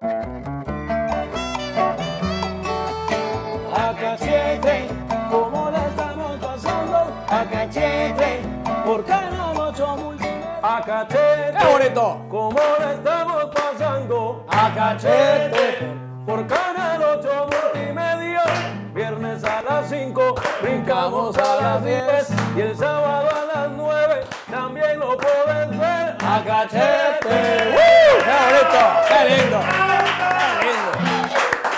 A cachete, ¿cómo le estamos pasando? A cachete, por Canal 8 Multimedia. A cachete. ¡Qué bonito! ¿Cómo le estamos pasando? A cachete. Por Canal 8 Multimedia. Viernes a las 5, brincamos a las 10. Y el sábado a las 9 también lo ver. A cachete. ¡Uh! ¡Qué bonito! ¡Qué lindo! ¡Qué lindo!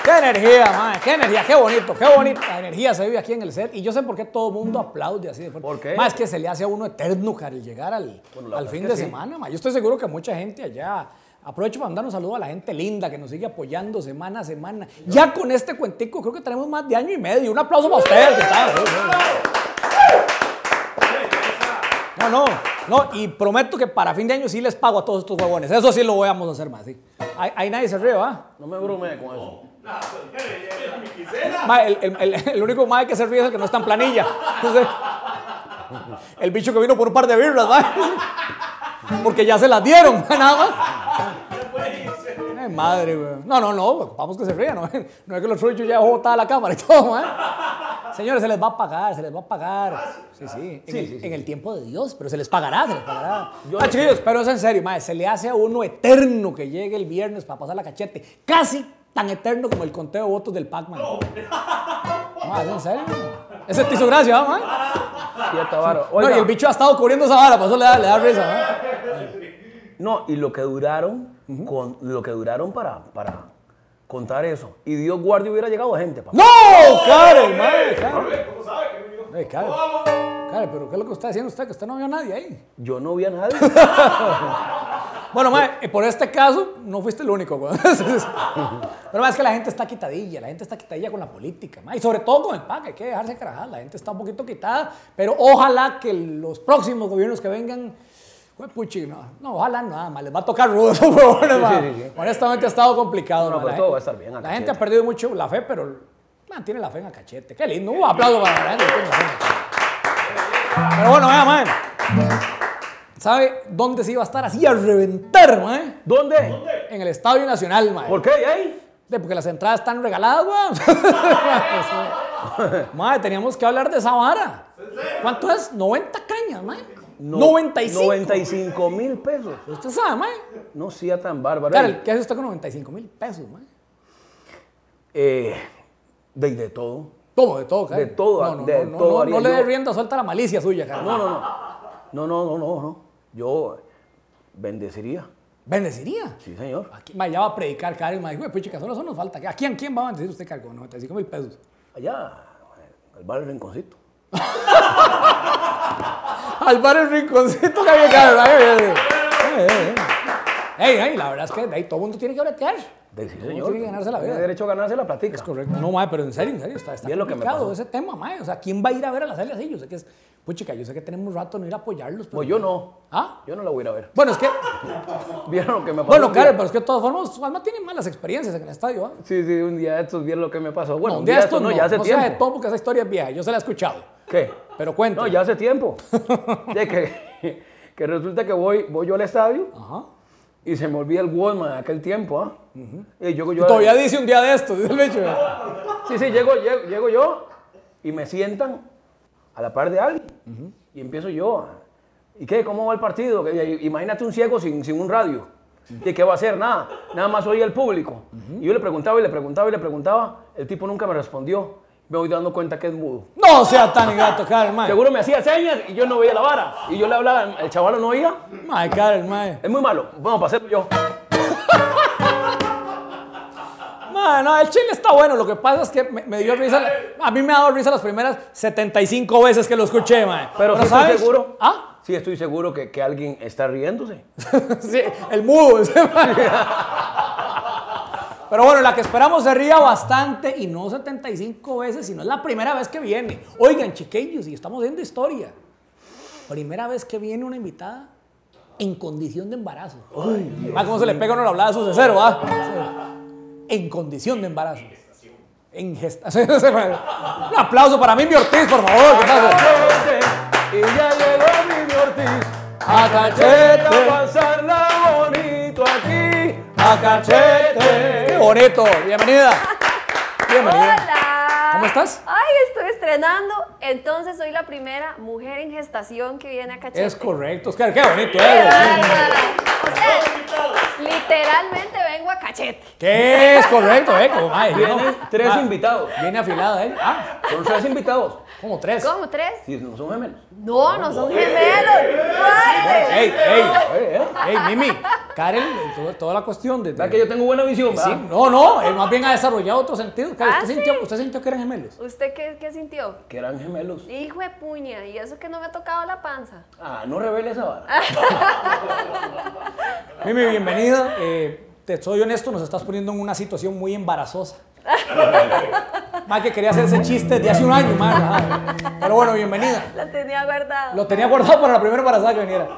¡Qué energía, man! ¡Qué energía! ¡Qué bonito! ¡Qué bonita energía se vive aquí en el set! Y yo sé por qué todo el mundo aplaude así de fuerte. ¿Por qué? Más que se le hace a uno eterno, Carl, llegar al, Bueno, al fin de sí. semana, man. Yo estoy seguro que mucha gente allá... Aprovecho para mandar un saludo a la gente linda que nos sigue apoyando semana a semana. Ya con este cuentico creo que tenemos más de año y medio. Un aplauso para ustedes. No, no, no, y prometo que para fin de año sí les pago a todos estos huevones. Eso sí lo vamos a hacer más, sí. Ahí, ahí nadie se ríe, ¿va? No me bromee con eso. Ma, el, el- el- el único mae que se ríe es el que no está en planilla. Entonces, el bicho que vino por un par de birras, ¿va? Porque ya se las dieron, nada más. Ay, madre, güey. No, no, no, vamos que se rían, ¿no? No es que los truchos ya botada la cámara y todo, ¿eh? Señores, se les va a pagar, se les va a pagar. Sí, sí, en, el, en el tiempo de Dios, pero se les pagará, se les pagará. ah, chiquillos, pero es en serio, mae, se le hace a uno eterno que llegue el viernes para pasar la cachete. Casi tan eterno como el conteo de votos del Pac-Man. No, es en serio. Ese te hizo gracia, varos. No, Oiga, y el bicho ha estado cubriendo esa vara, por eso le da, le da risa, ¿va? No, y lo que duraron, con, lo que duraron para, para contar eso. Y Dios guarde hubiera llegado gente, papá. ¡No! ¡Karen, mae! Karen. Ey, Karen. Karen, pero ¿qué es lo que está diciendo usted? Que usted no vio a nadie ahí. Yo no vi a nadie. Bueno, mae, eh, por este caso, no fuiste el único, güey. Pero mae, es que la gente está quitadilla, la gente está quitadilla con la política, mae, y sobre todo con el PAC, hay que dejarse carajar, la gente está un poquito quitada, pero ojalá que los próximos gobiernos que vengan, güey, puchi, no, no, ojalá nada más, les va a tocar rudo, sí, sí. Honestamente ha estado complicado, No, pero todo gente- va a estar bien, a La gente ha perdido mucho la fe, pero mantiene la fe en a cachete, qué lindo, un aplauso para la gente. Pero bueno, vea, mae. ¿Sabe dónde se iba a estar así a reventar, mae? ¿Dónde? En el Estadio Nacional, mae. ¿Por qué? ¿Ahí? De, Porque las entradas están regaladas, weón. Madre, teníamos que hablar de esa vara. ¿Cuánto es? 90 cañas, mae. No- 95. 95 mil pesos. Usted sabe, mae. No sea tan bárbaro. Claro, ¿qué hace usted con 95 mil pesos, mae? Eh, de, de todo. ¿Cómo? De todo, cara. De todo, No, no, de no, todo no, no, le dé rienda suelta a la malicia suya, cara. No, no, no. No, no, no, no, no. Yo bendeciría. ¿Bendeciría? Sí, señor. Aquí, ya va a predicar, Karen, mae. Güey, puchica, solo eso nos falta. ¿A quién, quién va a bendecir usted, cara, con 95 mil pesos? Allá, el bar del rinconcito. El rinconcito que eh, eh. Ey, ey, la verdad es que ahí todo el mundo tiene que bretear. De, mundo señor. Tiene que ganarse la vida. Tiene derecho a ganarse la platica. Es correcto. No, mae, pero en serio, en serio, está, está es complicado pasó. ese tema, mae. O sea, ¿quién va a ir a ver a la Celia así? Yo sé que es, puchica, yo sé que tenemos rato de no ir a apoyarlos. Pero... Pues yo no. ¿Ah? Yo no la voy a ir a ver. Bueno, es que, ¿Vieron lo que me pasó? bueno? Karen, pero es que de todas formas, alma tiene malas experiencias en el estadio, ¿ah? Sí, sí, un día de estos vieron lo que me pasó. Bueno, no, un día de estos no, ya hace no sea de tiempo. todo porque esa historia es vieja, yo se la he escuchado. ¿Qué? Pero cuento. No, ya hace tiempo. Ya que, que resulta que voy, voy yo al estadio Ajá. Y se me olvida el Walmart en aquel tiempo, ¿ah? Y yo, yo, Todavía dice un día de esto, dice el bicho. Sí, sí, llego, llego, llego yo y me sientan a la par de alguien. Y empiezo yo. ¿Y qué? ¿Cómo va el partido? Imagínate un ciego sin, sin un radio. ¿Y qué va a hacer? Nada. Nada más oía el público. Y yo le preguntaba y le preguntaba y le preguntaba. El tipo nunca me respondió. Me voy dando cuenta que es mudo. No sea tan Karen, mae. Seguro me hacía señas y yo no veía la vara. Y yo le hablaba, el chaval no oía. Mae, Karen, mae. Es muy malo. Bueno, para hacerlo yo. Mae, no, el chile está bueno. Lo que pasa es que me, me dio risa. A mí me ha dado risa las primeras 75 veces que lo escuché, mae. Pero sí estoy seguro. ¿Ah? Sí, estoy seguro que, que alguien está riéndose. sí, el mudo. ese mae. Pero bueno, la que esperamos se ría bastante y no 75 veces, sino es la primera vez que viene. Oigan, chiquillos, y estamos viendo historia. Primera vez que viene una invitada en condición de embarazo. Ah, ¿Cómo se le pega a uno la hablada de su cero, ah? Sí. En condición de embarazo. En gestación. Un aplauso para Mimi Ortiz, por favor. Y ya llegó Mimi Ortiz. A A cachete. pasarla bonito aquí. A a cachete. Qué bonito. Bienvenida. Bienvenida. Hola. ¿Cómo estás? Ay, estoy estrenando. Entonces soy la primera mujer en gestación que viene a Cachete. Es correcto. Oscar, qué bonito. ¡Qué ¿eh? bárbara! O sea, literalmente vengo a Cachete. ¿Qué es correcto, eh? Como, ay, Vienen no. tres Ah, invitados. Viene afilada, ¿eh? Ah, Son tres invitados. como tres. ¿Cómo tres? Sí, no son gemelos. No, no son gemelos. ¡Guarde! Ey, ey, Eh, eh. ey, Mimi, Karen, toda la cuestión de... ¿Verdad que yo tengo buena visión? Sí, ¿verdad? no, no, él más bien ha desarrollado otro sentido. Karen, Ah, ¿usted, ¿sí? sintió, ¿Usted sintió que eran gemelos? ¿Usted qué, qué sintió? Que eran gemelos. Hijo de puña, y eso que no me ha tocado la panza. Ah, no revele esa vara. Mimi, bienvenida. Eh, te soy honesto, nos estás poniendo en una situación muy embarazosa. Más que quería hacer ese chiste de hace un año, más. Pero bueno, bienvenida. La tenía guardada. Lo tenía guardado para la primera embarazada que viniera.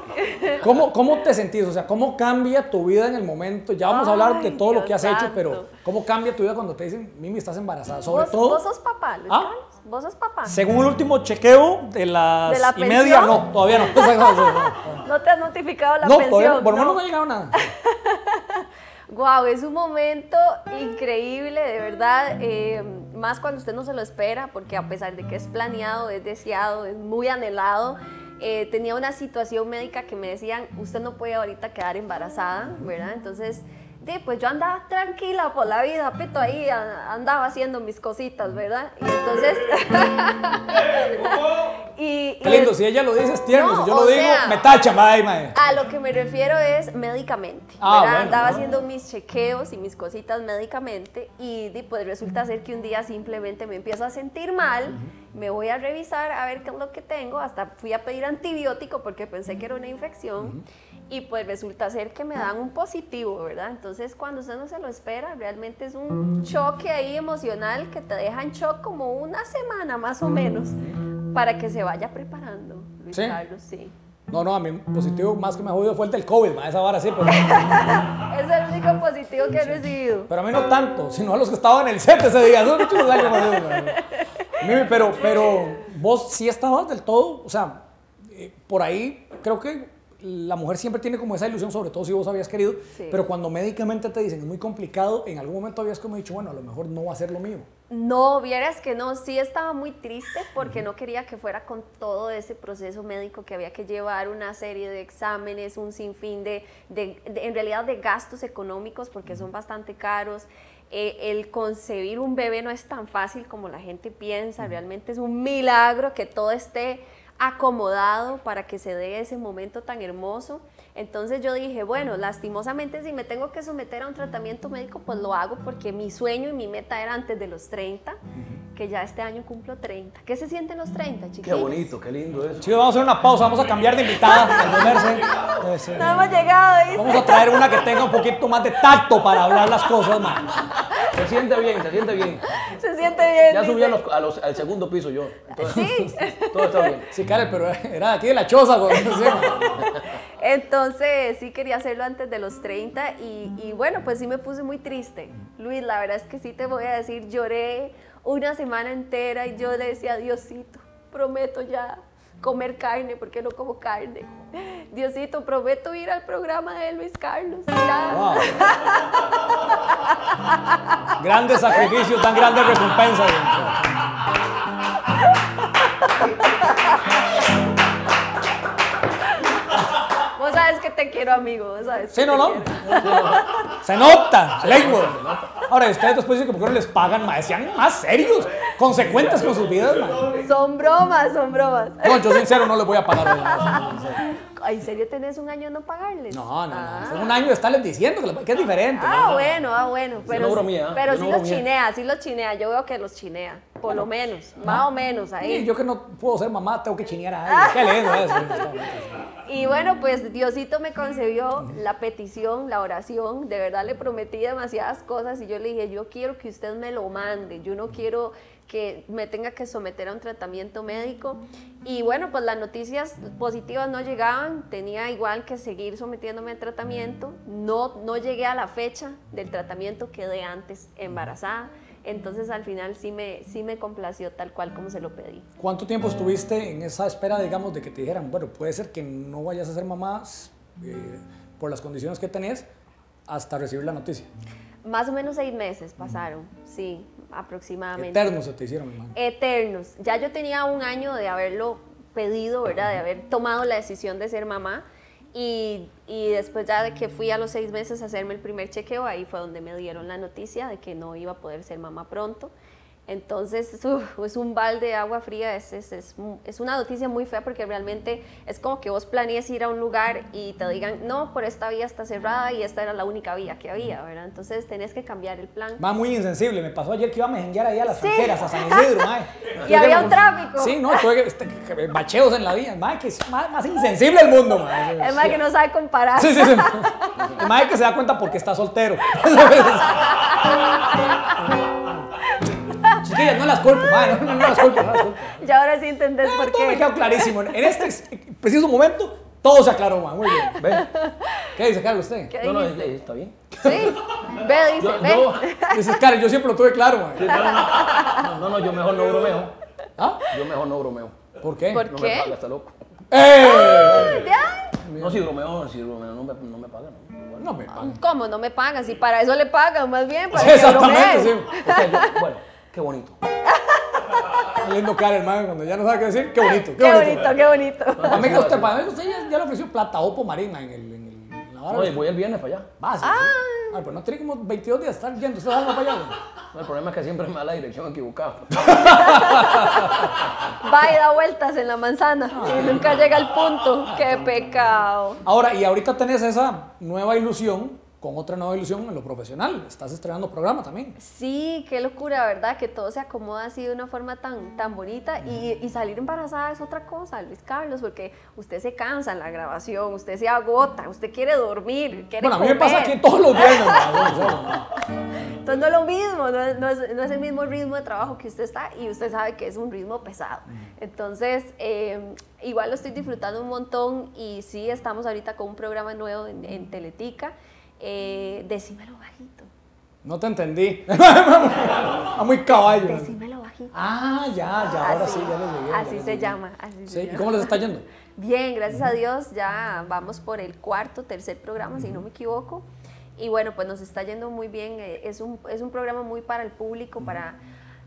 ¿Cómo, ¿Cómo te sentís? O sea, ¿cómo cambia tu vida en el momento? Ya vamos a hablar de todo lo que has hecho, pero ¿cómo cambia tu vida cuando te dicen, Mimi, estás embarazada? Sobre ¿Vos, todo, vos sos papá, Luis ¿Ah? Carlos? ¿Vos sos papá? según el último chequeo de las ¿De la y media, no, todavía no. no, ¿No te has notificado la no, pensión? todavía, por lo menos no ha llegado nada. Wow, es un momento increíble, de verdad, eh, más cuando usted no se lo espera, porque a pesar de que es planeado, es deseado, es muy anhelado, eh, tenía una situación médica que me decían, usted no puede ahorita quedar embarazada, ¿verdad? Entonces, de, pues yo andaba tranquila por la vida, pito ahí, andaba haciendo mis cositas, ¿verdad? Y entonces... y, y lindo, si ella lo dice es tierno, No, si yo lo digo, sea- me tachan, ay, mae. a lo que me refiero es médicamente. Ah, ¿verdad? bueno, Andaba no. haciendo mis chequeos y mis cositas médicamente y pues resulta ser que un día simplemente me empiezo a sentir mal, me voy a revisar a ver qué es lo que tengo, hasta fui a pedir antibiótico porque pensé que era una infección y pues resulta ser que me dan un positivo, ¿verdad? Entonces cuando usted no se lo espera, realmente es un choque ahí emocional que te deja en shock como una semana más o menos para que se vaya preparando, Luis Sí. Carlos, sí. No, no, a mí positivo más que me ha jodido fue el del COVID, mae, esa vara sí, pero, Es el único positivo que he recibido. pero a mí no tanto, sino a los que estaban en el set ese día. Digo, mae. Mimi, pero, pero vos sí estabas del todo, o sea, eh, por ahí creo que la mujer siempre tiene como esa ilusión, sobre todo si vos habías querido, Sí. pero cuando médicamente te dicen es muy complicado, en algún momento habías como dicho, bueno, a lo mejor no va a ser lo mío. No, vieras que no, sí estaba muy triste porque no quería que fuera con todo ese proceso médico que había que llevar una serie de exámenes, un sinfín de, de- de- en realidad de gastos económicos porque son bastante caros. Eh, el concebir un bebé no es tan fácil como la gente piensa, realmente es un milagro que todo esté acomodado para que se dé ese momento tan hermoso. Entonces yo dije, bueno, lastimosamente si me tengo que someter a un tratamiento médico, pues lo hago porque mi sueño y mi meta era antes de los 30, que ya este año cumplo 30. ¿Qué se sienten los 30, Qué chiquillos? bonito, qué lindo eso. Chicos, vamos a hacer una pausa, vamos a cambiar de invitada al sí. No hemos llegado, ¿viste? Vamos a traer una que tenga un poquito más de tacto para hablar las cosas, man. Se siente bien, se siente bien. Se siente bien. Ya subí a los- a los- al segundo piso yo. Entonces, Sí. todo está bien. Sí, Karen, pero era aquí de la choza, güey. Sí, man. Entonces sí quería hacerlo antes de los 30 y, y bueno, pues sí me puse muy triste. Luis, la verdad es que sí te voy a decir, lloré una semana entera y yo le decía, Diosito, prometo ya comer carne porque no como carne. Diosito, prometo ir al programa de Luis Carlos. Wow. Grandes sacrificios, tan grandes recompensas. Vos sabes que te quiero, amigo. Vos sabes Sí, no, no. Se nota, Lakewood. Ahora, ustedes después dicen que por qué no les pagan, más. Sean más serios, consecuentes con sus vidas, man. Son bromas, son bromas. No, yo sincero no les voy a pagar. ¿En serio tenés un año no pagarles? No, no, no. Ah. Son un año de estarles diciendo que, les- que es diferente. Ah, ¿no? bueno, ah, bueno. Pero, no sí- bromea, pero sí no los chinea, sí los chinea. Yo veo que los chinea, por lo menos, más o menos Sí, ahí. yo que no puedo ser mamá, tengo que chinear a alguien. Qué lindo eso. Y bueno, pues Diosito me concedió la petición, la oración. De verdad le prometí demasiadas cosas y yo le dije, yo quiero que usted me lo mande. Yo no quiero que me tenga que someter a un tratamiento médico. Y bueno, pues las noticias positivas no llegaban. Tenía igual que seguir sometiéndome al tratamiento. No, no llegué a la fecha del tratamiento, quedé antes embarazada. Entonces al final sí me, sí me complació tal cual como se lo pedí. ¿Cuánto tiempo estuviste en esa espera, digamos, de que te dijeran, bueno, puede ser que no vayas a ser mamá eh, por las condiciones que tenés, hasta recibir la noticia? Más o menos seis meses pasaron, sí, aproximadamente. Eternos se te hicieron, mi hermano. Eternos. Ya yo tenía un año de haberlo pedido, ¿verdad? De haber tomado la decisión de ser mamá. Y, y, después ya de que fui a los seis meses a hacerme el primer chequeo, ahí fue donde me dieron la noticia de que no iba a poder ser mamá pronto. Entonces, uf, es un balde de agua fría, es, es, es, es, una noticia muy fea porque realmente es como que vos planees ir a un lugar y te digan, no, por esta vía está cerrada y esta era la única vía que había, ¿verdad? Entonces tenés que cambiar el plan. Va muy insensible, me pasó ayer que iba a mejenguear ahí a las sí. franqueras, a San Isidro, mae. y había un tráfico. Sí, no, tuve este, bacheos en la vía, mae, que es más, más insensible el mundo, mae. El mae que no sabe comparar. Sí, sí, sí. Mae que se da cuenta porque está soltero. Chiquillas, no las culpo, man, no, no, las culpo, no las culpo. Y ahora sí entendés no, por todo qué. me quedó clarísimo. En este preciso momento, todo se aclaró, man. Muy bien. ¿Ve? ¿Qué dice, Carlos, usted? ¿Qué No, no, está bien. Sí, ve, dice, Yo, ve. yo, Dices, Carlos, yo siempre lo tuve claro, man. sí, no, no, no, no, yo mejor no bromeo. ¿Ah? Yo mejor no bromeo. ¿Por qué? ¿Por No qué? me paga, está loco. ¡Eh! ¿Ya? No, si bromeo, si bromeo no me, no me paga, no. No me pagan. ¿Cómo? No me pagan. Si para eso le pagan, más bien. Para Sí, que exactamente, sí. o sea, yo- bueno, qué bonito. Qué lindo cara, hermano, cuando ya no sabe qué decir. Qué bonito, qué, Qué bonito, qué bonito. Para mí que usted, para mí que usted ya, ya le ofreció plata Opo Marina en, el, en, el, en la vara. Oye, voy el viernes para allá. Va, sí, sí. Ah, pero no tiene como 22 días de estar yendo. Usted va para allá. No, El problema es que siempre me da la dirección equivocada. Va y da vueltas en la manzana y nunca llega al punto. Qué pecado. Ahora, y ahorita tenés esa nueva ilusión con otra nueva ilusión en lo profesional. Estás estrenando programa también. Sí, qué locura, ¿verdad? Que todo se acomoda así de una forma tan, tan bonita y, y salir embarazada es otra cosa, Luis Carlos, porque usted se cansa en la grabación, usted se agota, usted quiere dormir, quiere Bueno, a mí me pasa aquí todos los viernes. Entonces no es lo mismo, no es, no es- no es el mismo ritmo de trabajo que usted está y usted sabe que es un ritmo pesado. Entonces, eh, igual lo estoy disfrutando un montón y sí, estamos ahorita con un programa nuevo en, en Teletica. Eh, decímelo bajito, No te entendí. Ah, muy caballo. decímelo bajito. Ah, ya, ya, ahora Así- sí, ya le llegué. Así se llegué. llama. Así Sí, se ¿y llama. cómo les está yendo? Bien, gracias a Dios, ya vamos por el cuarto, tercer programa, si no me equivoco. Y bueno, pues nos está yendo muy bien. eh, Es un, es un programa muy para el público, para...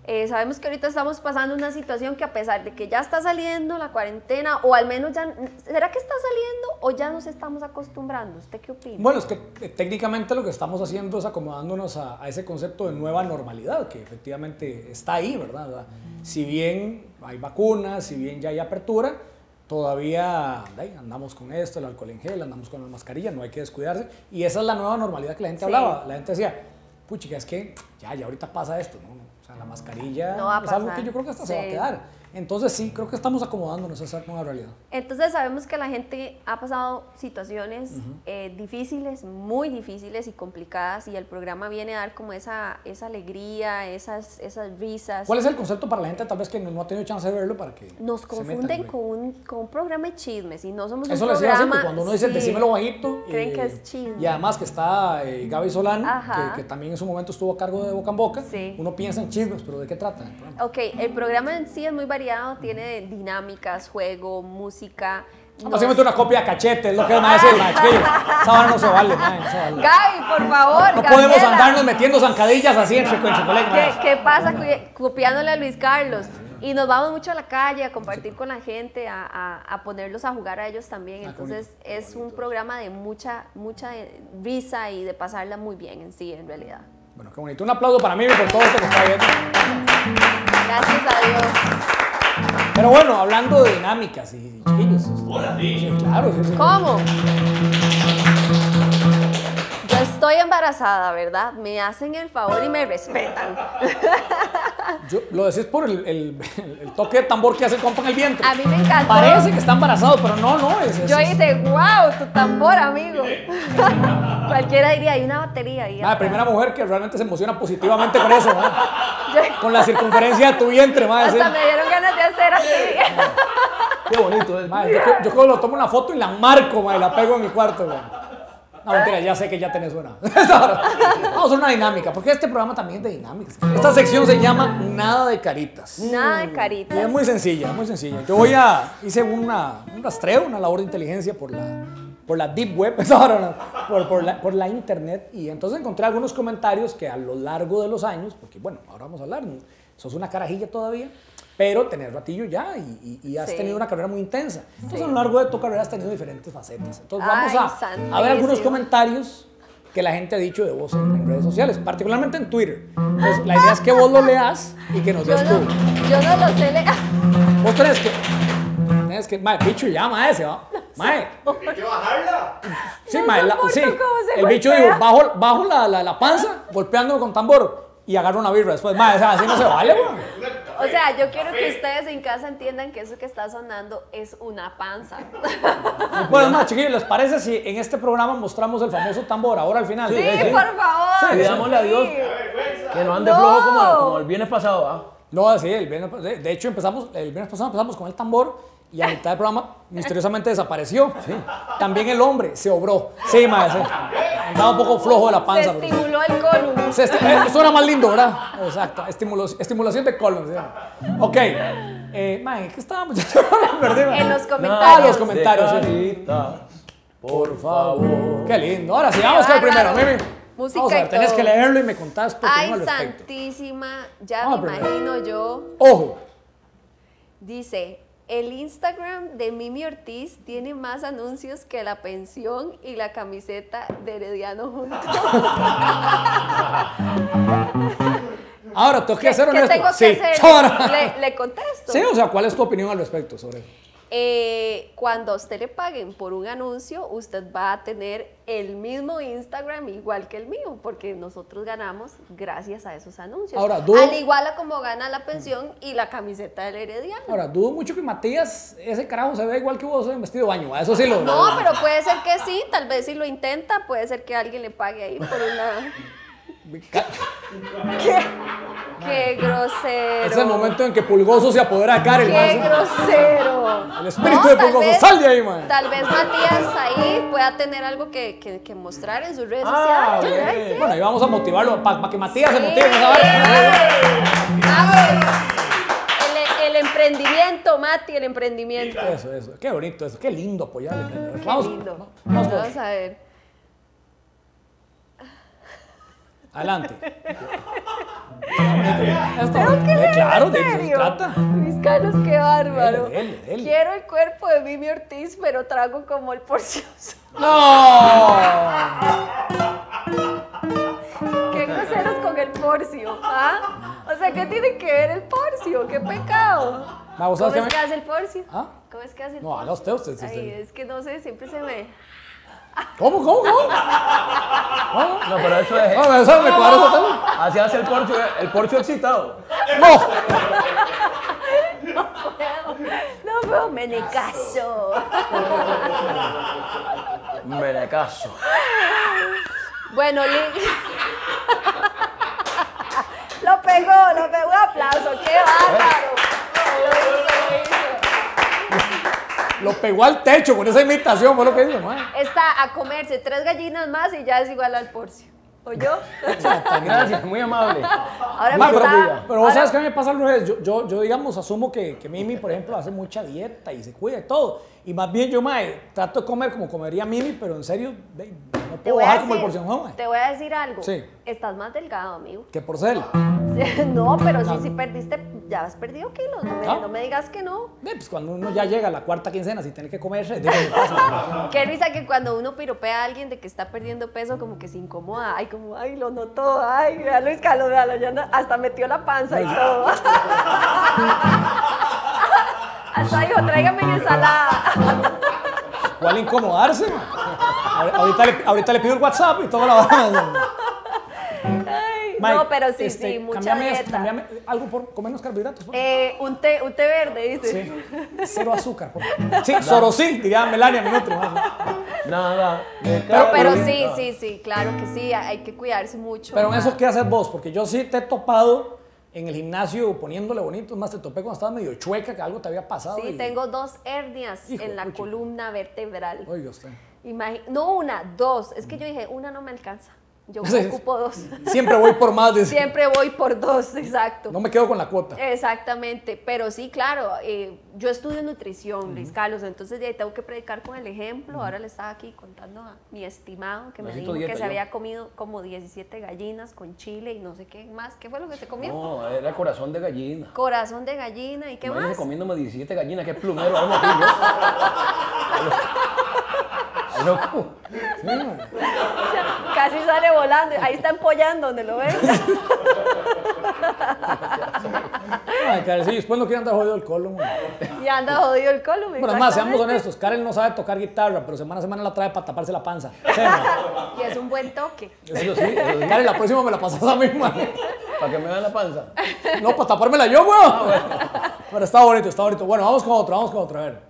eh, sabemos que ahorita estamos pasando una situación que a pesar de que ya está saliendo la cuarentena, o al menos ya... ¿Será que está saliendo o ya nos estamos acostumbrando? ¿Usted qué opina? Bueno, es que eh, técnicamente lo que estamos haciendo es acomodándonos a, a ese concepto de nueva normalidad, que efectivamente está ahí, ¿verdad? Si bien hay vacunas, si bien ya hay apertura, todavía andamos con esto, el alcohol en gel, andamos con la mascarilla, no hay que descuidarse. Y esa es la nueva normalidad que la gente Sí. hablaba. La gente decía, puchica, es que ya, ya ahorita pasa esto, ¿no? O sea, la mascarilla No es algo que yo creo que hasta se va a quedar. Entonces sí, creo que estamos acomodándonos a esa nueva realidad. Entonces sabemos que la gente ha pasado situaciones eh, difíciles, muy difíciles y complicadas y el programa viene a dar como esa, esa alegría, esas, esas risas. ¿Cuál es el concepto para la gente tal vez que no, no ha tenido chance de verlo para que Nos confunden con un, con un programa de chismes y no somos Eso un les iba a decir, programa... que cuando uno dice sí. decímelo bajito. Creen eh, que es chisme. Y además que está eh, Gaby Solán, que, que también en su momento estuvo a cargo de Boca en Boca. Sí. Uno piensa en chismes, pero ¿de qué trata? el? Ok, el programa en sí es muy variado, tiene dinámicas, juego, música. nos- Básicamente una copia a cachete, es lo que van a decir, mae, chiquillos. Esa vara no se vale, mae, no se vale. Gaby, por favor, No podemos Gabriela. andarnos metiendo zancadillas así en su colega. ¿Qué, qué pasa copiándole a Luis Carlos? Y nos vamos mucho a la calle a compartir con la gente, a, a- a ponerlos a jugar a ellos también. Ah, Entonces es un programa de mucha, mucha eh, risa y de pasarla muy bien en sí, en realidad. Bueno, qué bonito. Un aplauso para mí y por todo esto que está viendo. Gracias a Dios. Pero bueno, hablando de dinámicas y chiquillos. Sí, claro, sí, sí. ¿Cómo? Yo estoy embarazada, ¿verdad? Me hacen el favor y me respetan. Yo- lo decís por el, el- el- el toque de tambor que hace el compa en el vientre. A mí me encantó. Parece que está embarazado, pero no, no. Es, es- Yo hice, wow, tu tambor, amigo. Cualquiera diría, hay una batería ahí. Ah, La atrás". primera mujer que realmente se emociona positivamente con eso, ¿no? Yo- Con la circunferencia de tu vientre, madre. Hasta me dieron hacer así. Qué bonito es. Madre, yo, yo lo tomo una foto y la marco, madre, la pego en el cuarto. No, mentira, ya sé que ya tenés una. Vamos a hacer una dinámica, porque este programa también es de dinámicas. Esta sección se llama Nada de Caritas. Nada de Y es caritas. muy sencilla, muy sencilla. Yo voy a, hice una, un rastreo, una labor de inteligencia por la por la deep web, por, por la, por la internet. Y entonces encontré algunos comentarios que a lo largo de los años, porque bueno, ahora vamos a hablar, sos una carajilla todavía, pero tenés ratillo ya y, y- y has Sí. tenido una carrera muy intensa. Entonces Sí. a lo largo de tu carrera has tenido diferentes facetas. Entonces Ay, vamos a, a ver algunos comentarios que la gente ha dicho de vos en, en redes sociales, particularmente en Twitter. Entonces la idea es que vos lo leas y que nos Yo des no, tu... yo no lo sé leer. Vos tenés que... Tenés que... Mae, bicho ya, mae, se va. Mae. Hay que bajarla. Sí, No mae, la- sí. El bicho dijo, bajo, bajo la, la, la panza, golpeándome con tambor y agarro una birra después. Mae, o sea, así no se vale, weón. O sea, yo quiero que ustedes en casa entiendan que eso que está sonando es una panza. Bueno, más chiquillos, ¿les parece si en este programa mostramos el famoso tambor ahora al final? Sí, sí. por favor. Sí, pidámosle a Dios que no ande No. flojo como, como el viernes pasado, ¿ah? No, sí, el viernes, de, de hecho empezamos, el viernes pasado empezamos con el tambor y a mitad del programa misteriosamente desapareció. También el hombre se obró. Sí, mae, sí. Andaba un poco flojo de la Se panza. pero sí. estimuló el colon. Se esti- eh, suena más lindo, ¿verdad? Exacto, estimulo- estimulación de colon. ¿sí? Ok, eh, mae, ¿qué estábamos? En los Ah, comentarios. los comentarios. sí. Caritas, por favor. Qué lindo. Ahora sí, vamos con el primero. Mimi. Música Vamos a ver, y tenés todo. que leerlo y me contás tu Ay, al santísima, ya Vamos me imagino yo. Ojo, Dice, el Instagram de Mimi Ortiz tiene más anuncios que la pensión y la camiseta de Herediano juntos. ahora tengo que ¿Qué, ser qué honesto. tengo que sí. hacer? Le, le contesto. Sí, o sea, ¿cuál es tu opinión al respecto sobre eso? Eh, cuando a usted le paguen por un anuncio, usted va a tener el mismo Instagram igual que el mío, porque nosotros ganamos gracias a esos anuncios. Ahora, dudo- Al igual a como gana la pensión y la camiseta del Herediano. Ahora, dudo mucho que Matías, ese carajo se ve igual que vos en vestido de baño. ¿va? Eso sí lo. No, pero puede ser que sí, tal vez si lo intenta, puede ser que alguien le pague ahí por una... ¿Qué? ¡Qué grosero! Es el momento en que Pulgoso se apodera de Karen. ¡Qué grosero! El espíritu de Pulgoso, vez- sal de ahí, man. Tal vez Matías ahí pueda tener algo que, que- que mostrar en sus redes Ah, sociales. bien. Sí. Bueno, ahí vamos a motivarlo para que Matías se motive. ¿no? El, el emprendimiento, Mati, el emprendimiento. Eso, eso. Qué bonito eso. Qué lindo apoyar el emprendedor. Qué Vamos, lindo. vamos, Vamos a ver. Adelante. Esto, eh, claro, de eso se trata. Luis Carlos, qué bárbaro. Dele, dele, dele. Quiero el cuerpo de Mimi Ortiz, pero trago como el porcioso. ¡No! Qué groseros con el porcio, ¿ah? O sea, ¿qué tiene que ver el porcio? ¡Qué pecado! Ma, ¿vos ¿Cómo es que hace el porcio? ¿Ah? ¿Cómo es que hace el No, porcio? haga usted, usted. usted. Ay, es que no sé, siempre se me... ¿Cómo, cómo, cómo? No, pero eso es. No, eso me cuadra eso también. Así hace el porcho, el porcho excitado. No. No, me ne caso. Me le caso. Bueno, Li... Lo pegó, lo pegó. Un aplauso, qué bárbaro. Lo hizo, lo hizo. Lo pegó al techo con esa imitación, fue lo que hizo, man. Está a comerse tres gallinas más y ya es igual al porcio. ¿Oyó? Gracias, muy amable. Ahora Ma, me pero, está... pero vos ahora- sabes que a mí me pasa al revés. Yo, yo, yo, digamos, asumo que, que Mimi, por ejemplo, hace mucha dieta y se cuida y todo. Y más bien yo, mae, trato de comer como comería Mimi, pero en serio, no puedo bajar como el porción, mae. te voy a decir algo. Sí. Estás más delgado, amigo. Que por ser. No, pero sí, No. sí perdiste, ya has perdido kilos. No me, ¿Ah? no me digas que no. Eh, pues cuando uno ya llega a la cuarta quincena, si tiene que comer, digo, ¿qué risa que cuando uno piropea a alguien de que está perdiendo peso, como que se incomoda. Ay, como, ay, lo notó. Ay, vea Luis Carlos, véalo, ya anda- hasta metió la panza y todo. hasta dijo, tráigame mi ensalada. ¿Cuál incomodarse? Ahorita le, ahorita le pido el WhatsApp y todo la va Mike, no, pero sí, este, sí, mucha cámbiame esto, dieta. cámbiame algo por con menos carbohidratos. por. Eh, un, té, un té verde, dice. Sí. Cero azúcar. por. Sí, sorosí, diría Melania Minuto. Nada. de Pero, pero sí, sí, sí, claro que sí, hay que cuidarse mucho. Pero en eso, ¿qué haces vos? Porque yo sí te he topado en el gimnasio poniéndole bonito. Más, te topé cuando estabas medio chueca, que algo te había pasado. Sí, y- tengo dos hernias Hijo en la pucha. columna vertebral. Oiga usted. No una, dos. Es que yo dije, una no me alcanza. Yo Sí. ocupo dos. Siempre voy por más. Siempre voy por dos, exacto. No me quedo con la cuota. Exactamente, pero sí, claro, eh, yo estudio nutrición, Luis Carlos, entonces ahí tengo que predicar con el ejemplo. Ahora le estaba aquí contando a mi estimado que me dijo que se yo. había comido como 17 gallinas con chile y no sé qué más. ¿Qué fue lo que se comió? No, era corazón de gallina. Corazón de gallina y qué Imagínese más. comiéndome 17 gallinas, qué plumero. vamos aquí, yo. Casi sale volando, ahí está empollando donde lo ves. Ay, Karen, sí, después no quiere andar jodido el güey. y anda jodido el colon. Bueno, es más, seamos honestos. Karen no sabe tocar guitarra, pero semana a semana la trae para taparse la panza. Y es un buen toque. Eso sí, eso sí. Karen, la próxima me la pasas a mí, man. Para que me vean la panza. No, para tapármela yo, güey. Pero está bonito, está bonito. Bueno, vamos con otro, vamos con otro. A ver.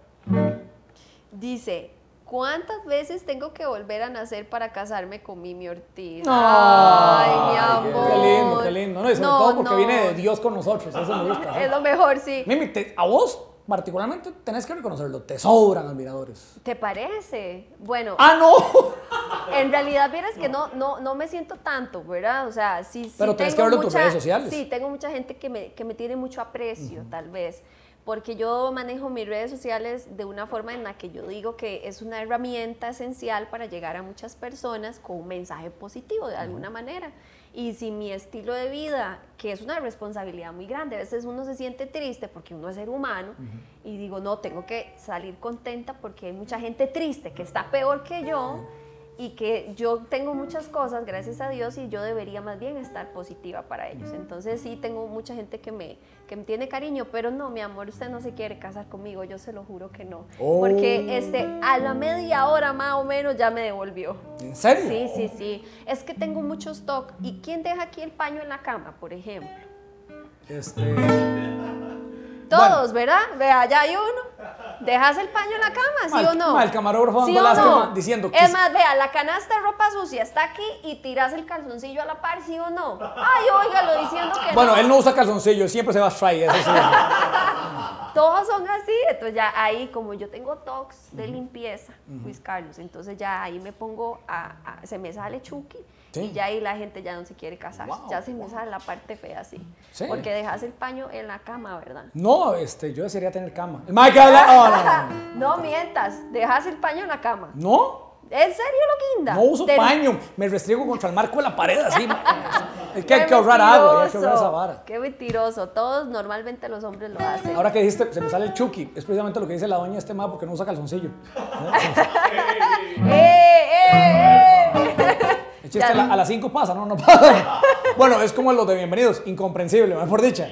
Dice, ¿cuántas veces tengo que volver a nacer para casarme con Mimi Ortiz? Ay, Ay, mi amor. Qué lindo, qué lindo. No, y sobre No, todo porque no. viene de Dios con nosotros. Eso me gusta. Es lo mejor, sí. Mimi, te- a vos particularmente tenés que reconocerlo. Te sobran admiradores. ¿Te parece? Bueno, ¡Ah, no! en realidad vieras que no, no, no me siento tanto, ¿verdad? O sea, sí, sí Pero tenés que verlo en tus redes sociales. Sí, tengo mucha gente que me, que me tiene mucho aprecio, tal vez. Porque yo manejo mis redes sociales de una forma en la que yo digo que es una herramienta esencial para llegar a muchas personas con un mensaje positivo de alguna manera. Y si mi estilo de vida, que es una responsabilidad muy grande, a veces uno se siente triste porque uno es ser humano y digo, no, tengo que salir contenta porque hay mucha gente triste que está peor que yo y que yo tengo muchas cosas, gracias a Dios, y yo debería más bien estar positiva para ellos. Entonces sí, tengo mucha gente que me, que me tiene cariño, pero no, mi amor, usted no se quiere casar conmigo, yo se lo juro que no. Oh. Porque este, a la media hora más o menos ya me devolvió. ¿En serio? Sí, sí, sí. Es que tengo muchos TOC. ¿Y quién deja aquí el paño en la cama, por ejemplo? Este. Todos, ¿verdad? Vea, ya hay uno. ¿Dejas el paño en la cama, sí Ma, o no? ma, el camarógrafo ¿Sí no? diciendo que Es sí. más, vea, la canasta de ropa sucia está aquí y tiras el calzoncillo a la par, ¿sí o no? Ay, óigalo diciendo que Bueno, no. él no usa calzoncillo, siempre se va straight, eso sí. Todos son así, entonces ya ahí, como yo tengo tox de limpieza, Luis Carlos, entonces ya ahí me pongo a, a- se me sale Chucky Sí. y ya ahí la gente ya no se quiere casar, Wow, ya se me sale la parte fea así, Sí. porque dejas el paño en la cama, ¿verdad? No, este, yo desearía tener cama. El mae que habla- oh, no, mientas, dejas el paño en la cama. ¿No? ¿En serio, Loquinda? No uso paño, me restriego contra el marco de la pared así. Es que hay que ahorrar agua, hay que ahorrar esa vara. Qué mentiroso. Todos normalmente los hombres lo hacen. Ahora que dijiste, se me sale el Chucky, es precisamente lo que dice la doña este ma porque no usa calzoncillo. ¡Eh, eh, eh! El chiste Ya- a, la- a las 5 pasa, no, no pasa. Bueno, es como los de bienvenidos, incomprensible, mejor dicha.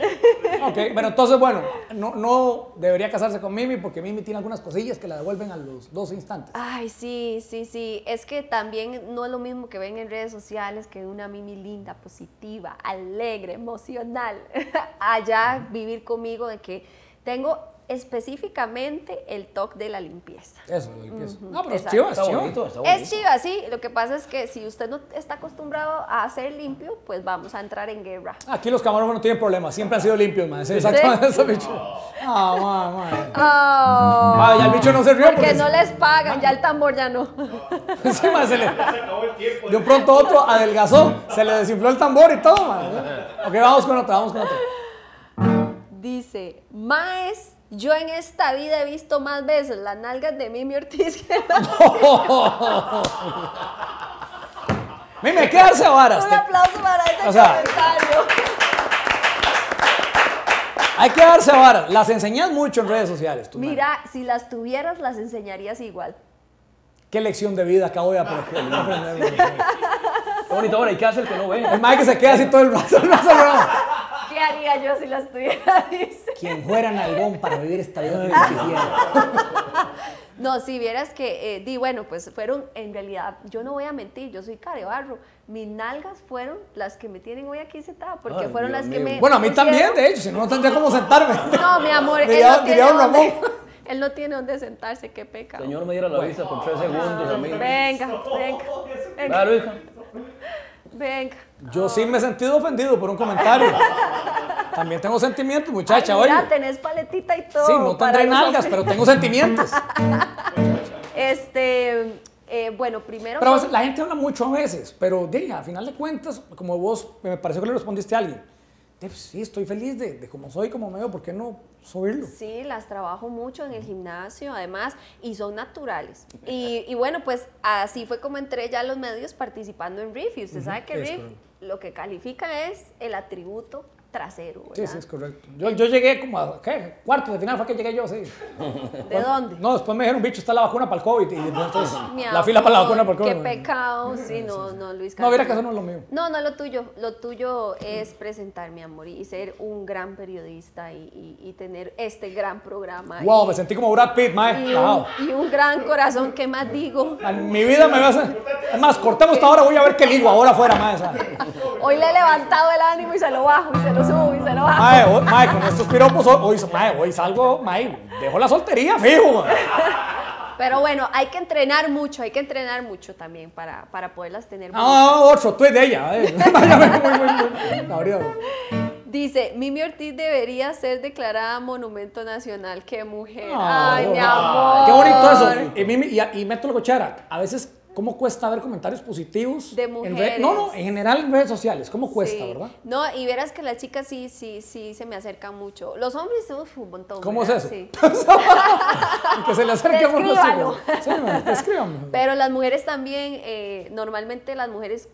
Ok, pero entonces, bueno, no, no debería casarse con Mimi porque Mimi tiene algunas cosillas que la devuelven a los dos instantes. Ay, sí, sí, sí. Es que también no es lo mismo que ven en redes sociales que una Mimi linda, positiva, alegre, emocional. Allá vivir conmigo de que tengo específicamente el toque de la limpieza. Eso, lo limpieza. No, pero es chiva, es Está chiva. bonito, está bonito. Es chiva, sí. Lo que pasa es que si usted no está acostumbrado a hacer limpio, pues vamos a entrar en guerra. Aquí los camarones no tienen problema, siempre han sido limpios, man. Sí, exactamente eso, bicho. Ah, man, man. Oh, Ah, ya el bicho no se rió porque porque no les pagan, ya el tambor ya no. Sí, man, se le- de un pronto otro adelgazó, se le desinfló el tambor y todo, man. Ok, vamos con otra, vamos con otra. Dice, Maes, yo en esta vida he visto más veces las nalgas de Mimi Ortiz que las... Mimi, hay que darse varas. Un aplauso para este O sea- comentario. Hay que darse varas. Las enseñas mucho en redes sociales. tú, man. Mira, si las tuvieras, las enseñarías igual. Qué lección de vida acabo de aprender. Qué bonito, ahora, ¿y qué hace el que no ve? El mae que se queda así todo el rato. el rato, no. ¿Qué haría yo si las tuviera? Dice. Quien fuera nalgón para vivir esta vida que quisiera. No, si vieras que, eh, di, bueno, pues fueron, en realidad, yo no voy a mentir, yo soy carebarro. Mis nalgas fueron las que me tienen hoy aquí sentada, porque Ay, fueron Dios las que me. Bueno, a mí pusieron- también, de hecho, si no, no tendría cómo sentarme. No, mi amor, él Diría- no, tiene dónde, Ramón. él no tiene dónde sentarse, qué pecado. Señor, me diera la vista por tres segundos a mí. Venga, venga, venga, venga. Yo sí me he sentido ofendido por un comentario. También tengo sentimientos, muchacha, Ay, oye. mira, tenés paletita y todo. Sí, no tendré nalgas, pero tengo sentimientos. Este, Eh, bueno, primero... Pero la gente habla mucho a veces, pero de, a final de cuentas, como vos, me pareció que le respondiste a alguien, pues, sí, estoy feliz de, de cómo soy, como medio, ¿por qué no subirlo? Sí, las trabajo mucho en el gimnasio, además, y son naturales. Y, y bueno, pues así fue como entré ya a los medios participando en RIF. Y usted sabe que es RIF correcto. Lo que califica es el atributo trasero, Sí, ¿verdad? sí, es correcto. Yo, yo llegué como a, ¿qué? Cuarto de final fue que llegué yo, sí. ¿De dónde? No, después me dijeron, bicho, está la vacuna para el COVID. Y entonces, la fila para la vacuna para el Qué COVID. pecado, sí, no, no, Luis No, mira Carlos. que eso no es lo mío. No, no lo tuyo. Lo tuyo es presentar, mi amor, y ser un gran periodista y, y- y tener este gran programa. Wow, y, me sentí como Brad Pitt, mae. y Wow. un, y un gran corazón, ¿qué más digo? En mi vida me vas a... Es más, cortemos esta hora, voy a ver qué ligo ahora afuera, mae. Hoy le he levantado el ánimo y se lo bajo, y se lo subo, y se lo bajo. Mae, hoy- mae, con estos piropos, hoy, mae, hoy salgo, mae, dejo la soltería, fijo. Pero bueno, hay que entrenar mucho, hay que entrenar mucho también para, para poderlas tener. bonitas. No, otro tweet de ella. eh. Dice, Mimi Ortiz debería ser declarada monumento nacional. ¡Qué mujer! Ah, ¡Ay, mi ah, amor! Qué bonito eso. Y, Mimi, y, y meto la cochera. A veces, ¿cómo cuesta ver comentarios positivos? De en red- mujeres. no, no, en general en redes sociales. ¿Cómo cuesta, Sí. verdad? No, y verás que las chicas sí, sí, sí se me acercan mucho. Los hombres, uf, un montón. ¿Cómo es ¿verdad? eso? Sí. Que se le acerque uno los hijos. Sí, mae, descríbame. Pero las mujeres también, eh, normalmente las mujeres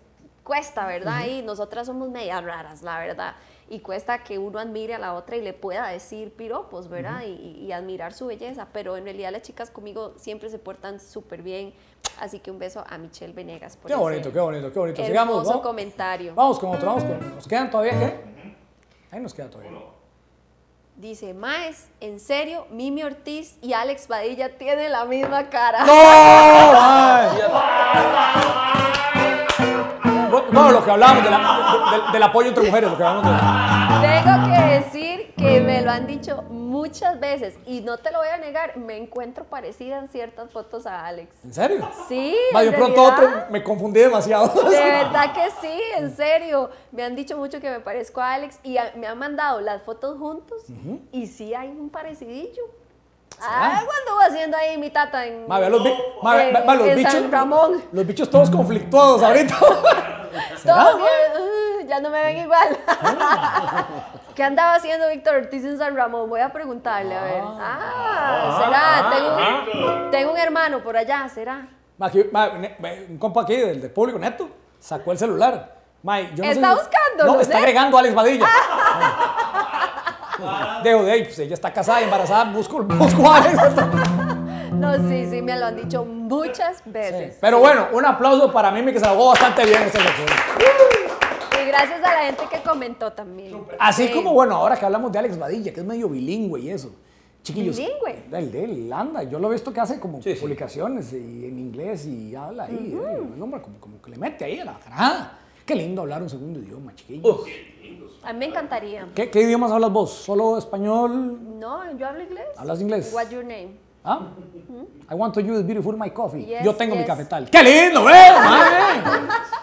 cuesta, ¿verdad? Y nosotras somos medias raras, la verdad. Y cuesta que uno admire a la otra y le pueda decir piropos, ¿verdad? y, y admirar su belleza. Pero en realidad las chicas conmigo siempre se portan súper bien. Así que un beso a Michelle Venegas por Qué bonito, qué bonito, qué bonito. Sigamos, vamos. comentario. Vamos con otro, vamos con. ¿Nos quedan todavía qué? Ahí nos queda todavía. Dice, Maes, en serio, Mimi Ortiz y Alex Badilla tienen la misma cara. ¡No! Bueno, lo que hablábamos de la- de- de- del apoyo entre mujeres, lo que hablábamos de. Que me lo han dicho muchas veces y no te lo voy a negar, me encuentro parecida en ciertas fotos a Alex. ¿En serio? Sí, Ma, yo pronto otro me confundí demasiado. De verdad que sí, en serio. Me han dicho mucho que me parezco a Alex y a- me han mandado las fotos juntos y sí hay un parecidillo. Ah, cuando va haciendo ahí mi tata en, Ma, los, bi- ma, vea los en bichos. San Ramón. Los bichos todos conflictuados ahorita. ¿Será, Todos "Uh, ya no me ven igual. ¿Qué andaba haciendo Víctor Ortiz en San Ramón? Voy a preguntarle, a ver. Ah, ¿será? Tengo, tengo un hermano por allá, ¿será? Ma, aquí- ma, un compa aquí del, del público neto sacó el celular. Ma, yo no sé ¿Está si- buscándolo, No, está agregando a Alex Badilla. Dejo de ahí, pues ella está casada y embarazada, busco, busco a Alex. No, sí, sí, me lo han dicho muchas veces. Pero bueno, un aplauso para Mimi que se bastante bien este sector. Gracias a la gente que comentó también. Así Sí. como, bueno, ahora que hablamos de Alex Badilla, que es medio bilingüe y eso. Chiquillos. ¿Bilingüe? El de él, anda. Yo lo he visto que hace como Sí, sí. publicaciones y en inglés y habla ahí. eh, El hombre como, como que le mete ahí a la granada. Qué lindo hablar un segundo idioma, chiquillos. Uf, A mí me encantaría. ¿Qué, qué idiomas hablas vos? ¿Solo español? No, yo hablo inglés. ¿Hablas inglés? What's your name? ¿Ah? I want to use beautiful my coffee. Yes, Yo tengo mi cafetal. ¡Qué lindo, eh!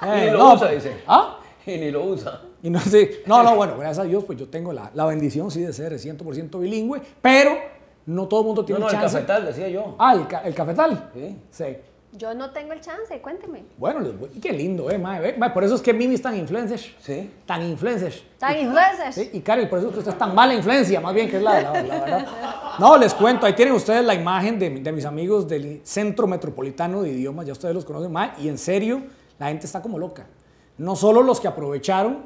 ni Eh, lo no, usa, dice. ¿Ah? Y ni lo usa. Y no, sí, no, no, bueno, gracias a Dios, pues yo tengo la, la bendición, sí, de ser 100% bilingüe, pero no todo el mundo No, tiene no, el chance. cafetal, decía yo. Ah, el, ca- el cafetal. Sí. Sí. Yo no tengo el chance, cuénteme. Bueno, les voy- y qué lindo, eh, mae, mae, por eso es que Mimi es tan influencer. Sí. Tan influencer. ¿Tan ingleses? Sí, y Karel, por eso es que usted es tan mala influencia, más bien que es la, la, la verdad. No, les cuento, ahí tienen ustedes la imagen de, de mis amigos del Centro Metropolitano de Idiomas, ya ustedes los conocen más, y en serio, la gente está como loca. No solo los que aprovecharon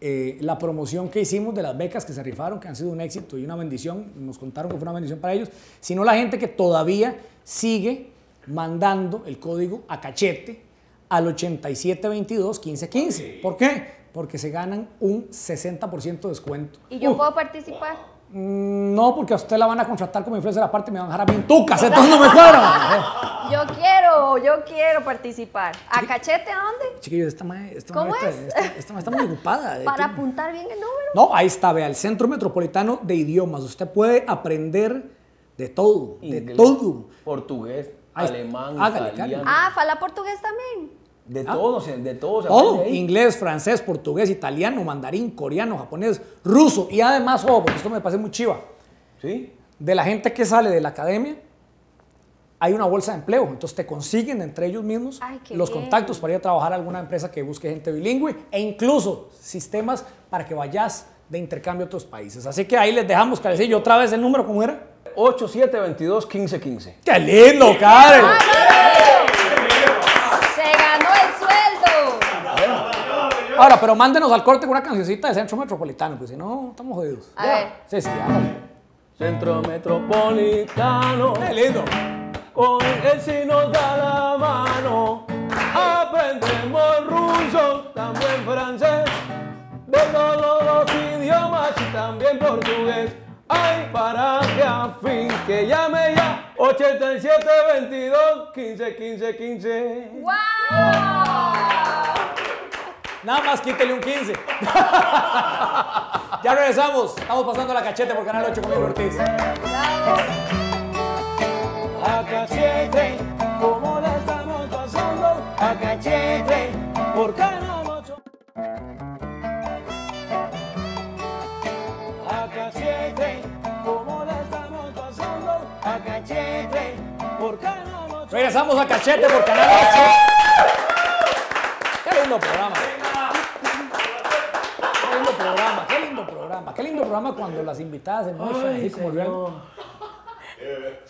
eh, la promoción que hicimos de las becas que se rifaron, que han sido un éxito y una bendición, nos contaron que fue una bendición para ellos, sino la gente que todavía sigue mandando el código a cachete al 8722-1515. ¿Por qué? Porque se ganan un 60% de descuento. ¿Y yo puedo participar? No, porque a usted la van a contratar como influencer aparte, me van a dejar a mí en tucas, entonces no me cuadra. Yo quiero, yo quiero participar. ¿A cachete a dónde? Chiquillos, esta madre, esta ¿Cómo madre es? está, esta- esta madre está muy ocupada. Para apuntar bien el número. No, ahí está, vea, el Centro Metropolitano de Idiomas. Usted puede aprender de todo, de Inglés, todo. Portugués, Ahí- alemán, hágale, italiano. Ah, fala portugués también. De Ah. todo, se- de todo se Todo, ahí. inglés, francés, portugués, italiano, mandarín, coreano, japonés, ruso y además, ojo, porque esto me parece muy chiva, ¿Sí? de la gente que sale de la academia, hay una bolsa de empleo. Entonces te consiguen entre ellos mismos Ay, los bien. contactos para ir a trabajar a alguna empresa que busque gente bilingüe e incluso sistemas para que vayas de intercambio a otros países. Así que ahí les dejamos, Carecillo, otra vez el número, ¿cómo era? 8722-1515. ¡Qué lindo, Karen! ¡Se Ahora, pero mándenos al corte con una cancioncita de Centro Metropolitano, pues si no, estamos jodidos. A ver. Sí, sí. Centro Metropolitano, ¡Qué lindo! con él si nos da la mano. Aprendemos ruso, también francés, de todos los idiomas y también portugués. Ay, para que a fin que llame ya 8722 15 15 15. ¡Wow! Nada más quítele un 15. ya regresamos. Estamos pasando la cachete por Canal 8 con Miguel Ortiz. A cachete, ¿cómo la estamos pasando? A cachete, por Canal 8. A cachete, ¿cómo la estamos pasando? A cachete, por Canal 8. Regresamos a cachete por Canal 8. Qué lindo programa. Qué lindo programa, qué lindo programa. Cuando las invitadas se muestran así como real.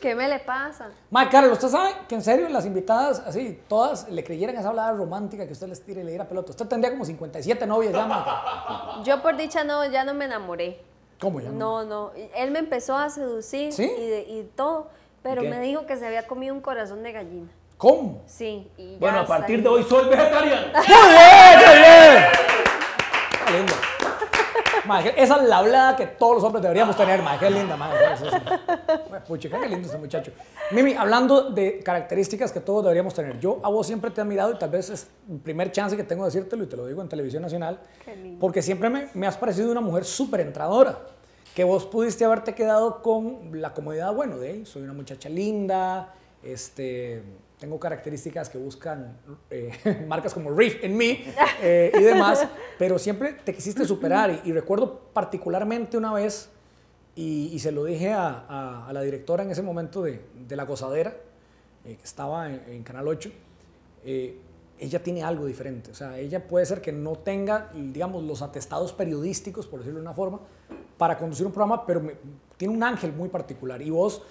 ¿Qué me le pasa? Ma, Carlos, ¿usted sabe que en serio las invitadas, así, todas le creyeran esa hablada romántica que usted les tira y le diera pelota? Usted tendría como 57 novias ya, ma. Yo por dicha no, ya no me enamoré. ¿Cómo ya? No, no. Él me empezó a seducir ¿Sí? y, de- y todo, pero me dijo que se había comido un corazón de gallina. ¿Cómo? Sí. Y ya Bueno, a partir de hoy soy vegetariano. ¡Muy bien, qué bien! Qué lindo. Esa es la hablada que todos los hombres deberíamos tener. Qué linda, ma. Eso es- Ma, Puchica, qué lindo este muchacho. Mimi, hablando de características que todos deberíamos tener. Yo a vos siempre te he admirado y tal vez es el primer chance que tengo de decírtelo y te lo digo en televisión nacional. Qué lindo. Porque siempre me, me has parecido una mujer súper entradora. Que vos pudiste haberte quedado con la comodidad, bueno, de soy una muchacha linda, este, tengo características que buscan eh, marcas como Reef en mí eh, y demás, pero siempre te quisiste superar. Y, y recuerdo particularmente una vez, y, y se lo dije a, a- a la directora en ese momento de, de La Gozadera, eh, que estaba en, en Canal 8, eh, ella tiene algo diferente. O sea, ella puede ser que no tenga, digamos, los atestados periodísticos, por decirlo de una forma, para conducir un programa, pero me- tiene un ángel muy particular. Y vos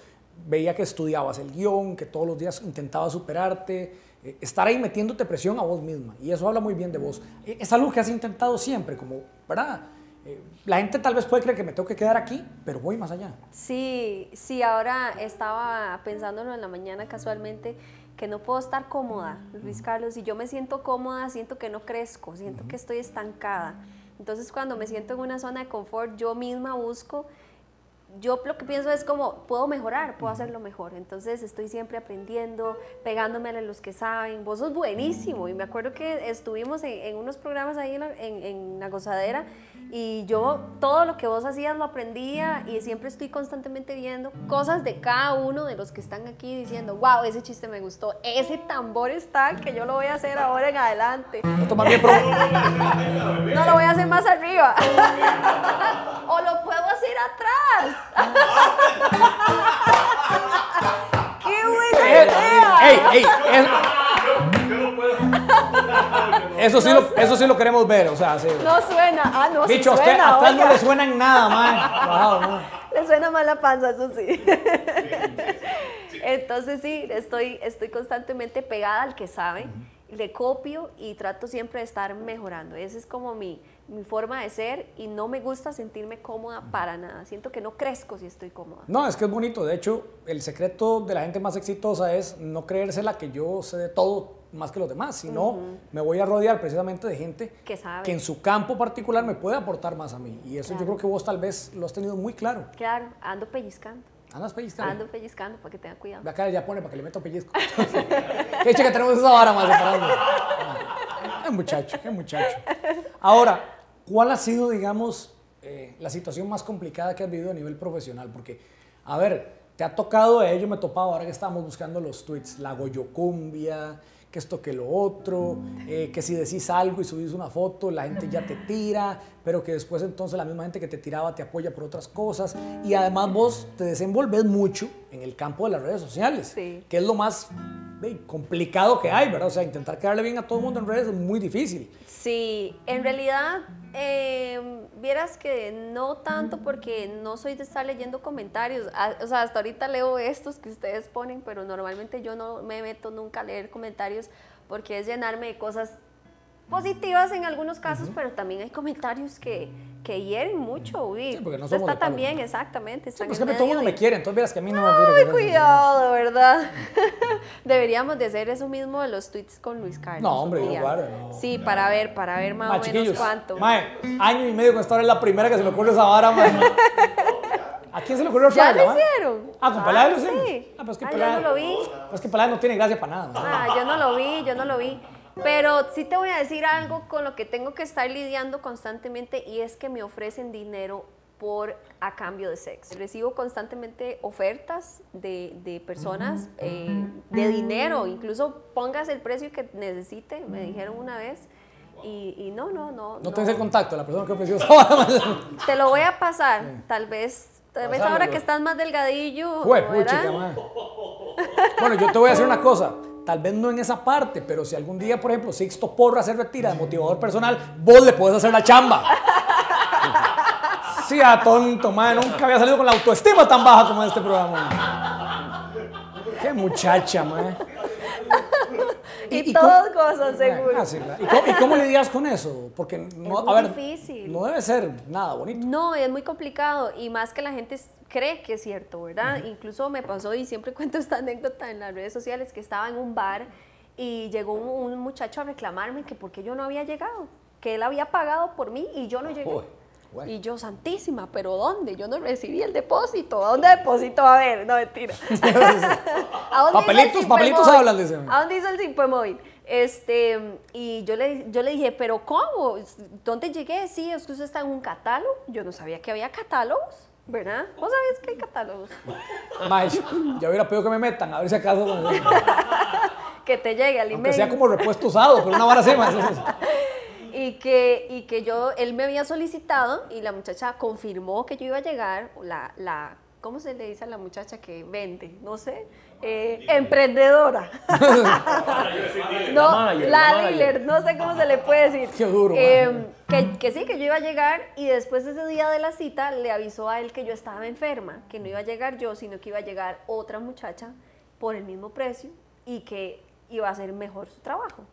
veía que estudiabas el guion, que todos los días intentabas superarte, eh, estar ahí metiéndote presión a vos misma. Y eso habla muy bien de vos. Eh, Es algo que has intentado siempre, como, ¿verdad? Eh, la gente tal vez puede creer que me tengo que quedar aquí, pero voy más allá. Sí, sí, ahora estaba pensándolo en la mañana casualmente que no puedo estar cómoda, Luis Carlos. Si yo me siento cómoda, siento que no crezco, siento que estoy estancada. Entonces cuando me siento en una zona de confort, yo misma busco, yo lo que pienso es como, puedo mejorar, puedo hacerlo mejor. Entonces estoy siempre aprendiendo, pegándome a los que saben. Vos sos buenísimo. Y me acuerdo que estuvimos en, en unos programas ahí en la, en- en la gozadera y yo todo lo que vos hacías lo aprendía y siempre estoy constantemente viendo cosas de cada uno de los que están aquí diciendo, wow, ese chiste me gustó, ese tambor está que yo lo voy a hacer ahora en adelante. Esto más bien pro- No lo voy a hacer más arriba. o lo puedo atrás. ¡Qué buena Eh, idea! ey, ey, es- eso, sí lo, eso sí lo queremos ver, o sea, sí. No suena. Ah, no, sí Bicho, a usted suena. no le suena en nada, man. Le suena mal la panza, eso sí. Entonces sí, estoy, estoy constantemente pegada al que sabe, le copio y trato siempre de estar mejorando. Esa es como mi, mi forma de ser y no me gusta sentirme cómoda para nada. Siento que no crezco si estoy cómoda. No, es que es bonito. De hecho, el secreto de la gente más exitosa es no creérsela que yo sé de todo más que los demás, sino me voy a rodear precisamente de gente Que sabe. que en su campo particular me puede aportar más a mí. Y eso yo creo que vos tal vez lo has tenido muy claro. Claro, ando pellizcando. Andas pellizcando. Ando pellizcando para que tenga cuidado. La cara ya pone para que le meta un pellizco. qué chica tenemos esa vara más separando. Ah, Qué muchacho, qué muchacho. Ahora, ¿cuál ha sido, digamos, eh, la situación más complicada que has vivido a nivel profesional? Porque, a ver, te ha tocado, eh, yo me he topado ahora que estábamos buscando los tweets, la Goyocumbia, que esto, que lo otro, eh, que si decís algo y subís una foto, la gente ya te tira, pero que después entonces la misma gente que te tiraba te apoya por otras cosas. Y además vos te desenvolves mucho en el campo de las redes sociales, Sí. que es lo más complicado que hay, ¿verdad? O sea, intentar quedarle bien a todo el mundo en redes es muy difícil. Sí, en realidad, eh, vieras que no tanto porque no soy de estar leyendo comentarios. O sea, hasta ahorita leo estos que ustedes ponen, pero normalmente yo no me meto nunca a leer comentarios porque es llenarme de cosas positivas en algunos casos, pero también hay comentarios que, que hieren mucho. uy. Sí, porque no somos de está palo. también, exactamente. Sí, pues que todo el medio mundo me de- quiere, entonces verás que a mí no me Ay, quiere, cuidado, de verdad. Deberíamos de hacer eso mismo de los tweets con Luis Carlos. No, hombre, yo guardo, no. Sí, para ver, para ver más Ma, o menos chiquillos, cuánto. mae, año y medio con esta hora es la primera que se le ocurre esa vara, mae. ¿A quién se le ocurrió ¿Ya Fraila, lo hicieron? Ah, con Peláez lo sí. hicimos. Ah, pues que Ah, Peláez. yo no lo vi. Pues que Peláez no tiene gracia para nada. Ah, yo no lo vi, yo no lo vi. Pero sí te voy a decir algo con lo que tengo que estar lidiando constantemente y es que me ofrecen dinero por a cambio de sexo. Recibo constantemente ofertas de, de personas eh, de dinero, incluso pongas el precio que necesite, me dijeron una vez. Y, y no, no, no. No tienes el contacto la persona que ofreció. Te lo voy a pasar, tal vez. Tal vez ahora que estás más delgadillo. Bueno, yo te voy a decir una cosa. Tal vez no en esa parte, pero si algún día, por ejemplo, Sixto Porra se retira de motivador personal, vos le podés hacer la chamba. Sí, a tonto, mae. Nunca había salido con la autoestima tan baja como en este programa. Qué muchacha, mae. Y, y todas cosas, seguro. Ah. ¿Y cómo, y cómo lidias con eso? Porque no, Es a ver, difícil. no debe ser nada bonito. No, es muy complicado y más que la gente cree que es cierto, ¿verdad? Incluso me pasó y siempre cuento esta anécdota en las redes sociales que estaba en un bar y llegó un, un muchacho a reclamarme que por qué yo no había llegado, que él había pagado por mí y yo no llegué. Y yo, santísima, ¿pero dónde? Yo no recibí el depósito. ¿A dónde deposito? A ver, no, mentira. ¿A dónde Papelitos, papelitos hablan, dice. ¿A dónde hizo el Simpe Móvil? Este, y yo le, yo le dije, ¿pero cómo? ¿Dónde llegué? Sí, es que usted está en un catálogo. Yo no sabía que había catálogos, ¿verdad? ¿Vos sabías que hay catálogos? Mae, ya hubiera pedido que me metan, a ver si acaso. Que te llegue al email. sea como repuesto usado, pero una vara así, mae. Y que, y que yo, él me había solicitado y la muchacha confirmó que yo iba a llegar, la, la ¿cómo se le dice a la muchacha que vende? No sé, eh, emprendedora. no, La dealer, no sé cómo se le puede decir. Qué duro, Eh, que, que sí, que yo iba a llegar y después ese día de la cita le avisó a él que yo estaba enferma, que no iba a llegar yo, sino que iba a llegar otra muchacha por el mismo precio y que iba a hacer mejor su trabajo.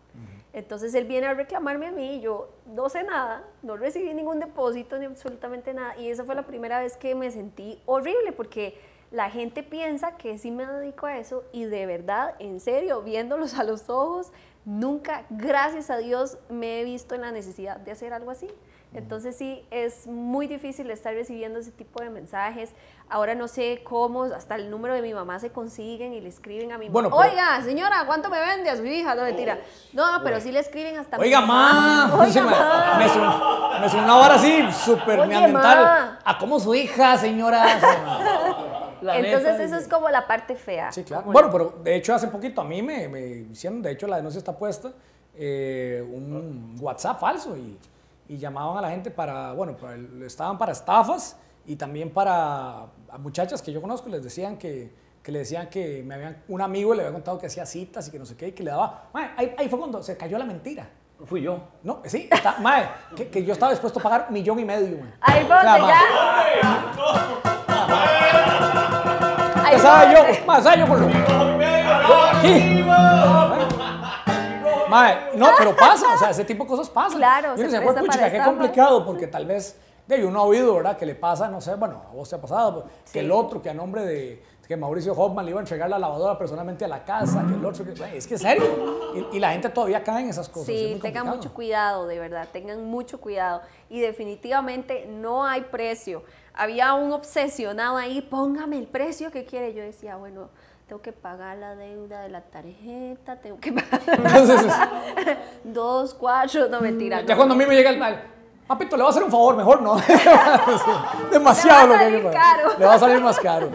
Entonces él viene a reclamarme a mí y yo no sé nada, no recibí ningún depósito ni absolutamente nada. Y esa fue la primera vez que me sentí horrible porque la gente piensa que sí me dedico a eso y de verdad, en serio, viéndolos a los ojos, nunca, gracias a Dios, me he visto en la necesidad de hacer algo así. Entonces sí, es muy difícil estar recibiendo ese tipo de mensajes. Ahora no sé cómo, hasta el número de mi mamá se consiguen y le escriben a mi mamá. Bueno, pero- Oiga, señora, ¿cuánto me vende a su hija? No, mentira. No, pero sí le escriben hasta Oiga, mi ma. Oiga, Sí, me, ma. me sonó, me sonó una vara así, súper ma. ¿A cómo su hija, señora? La Entonces neta, eso es como la parte fea. Sí, claro. Bueno, pero de hecho hace poquito a mí me, me hicieron, de hecho la denuncia está puesta, eh, un WhatsApp falso y, y llamaban a la gente para, bueno, para el- estaban para estafas y también para a muchachas que yo conozco, les decían que, que le decían que me habían, un amigo le había contado que hacía citas y que no sé qué, y que le daba, mae, ahí, ahí fue cuando se cayó la mentira. Fui yo. No, sí, está, mae, que, que yo estaba dispuesto a pagar millón y medio, mae. Ahí fue O sea, donde mae, ya. Ahí ¿Qué fue sabe yo? Más, ¿sabe yo con lo Aquí. Mae, no, pero pasa, o sea, ese tipo de cosas pasan. Claro, Yo se puchica, para qué complicado, porque tal vez, de uno ha oído, ¿verdad? Que le pasa, no sé, bueno, a vos te ha pasado, pues, que el otro, que a nombre de, que Mauricio Hoffman le iba a entregar la lavadora personalmente a la casa, que el otro, que, es que es serio. Y, y la gente todavía cae en esas cosas. es Sí, muy tengan mucho cuidado, de verdad, tengan mucho cuidado. Y definitivamente no hay precio. Había un obsesionado ahí, póngame el precio que quiere. Yo decía, bueno, tengo que pagar la deuda de la tarjeta, tengo que pagar Entonces, dos, cuatro, no mentira. ya no. cuando a mí me llega el mal, Papito, le va a hacer un favor, mejor no. Demasiado Le va a lo que salir pagar. caro. Le va a salir más caro.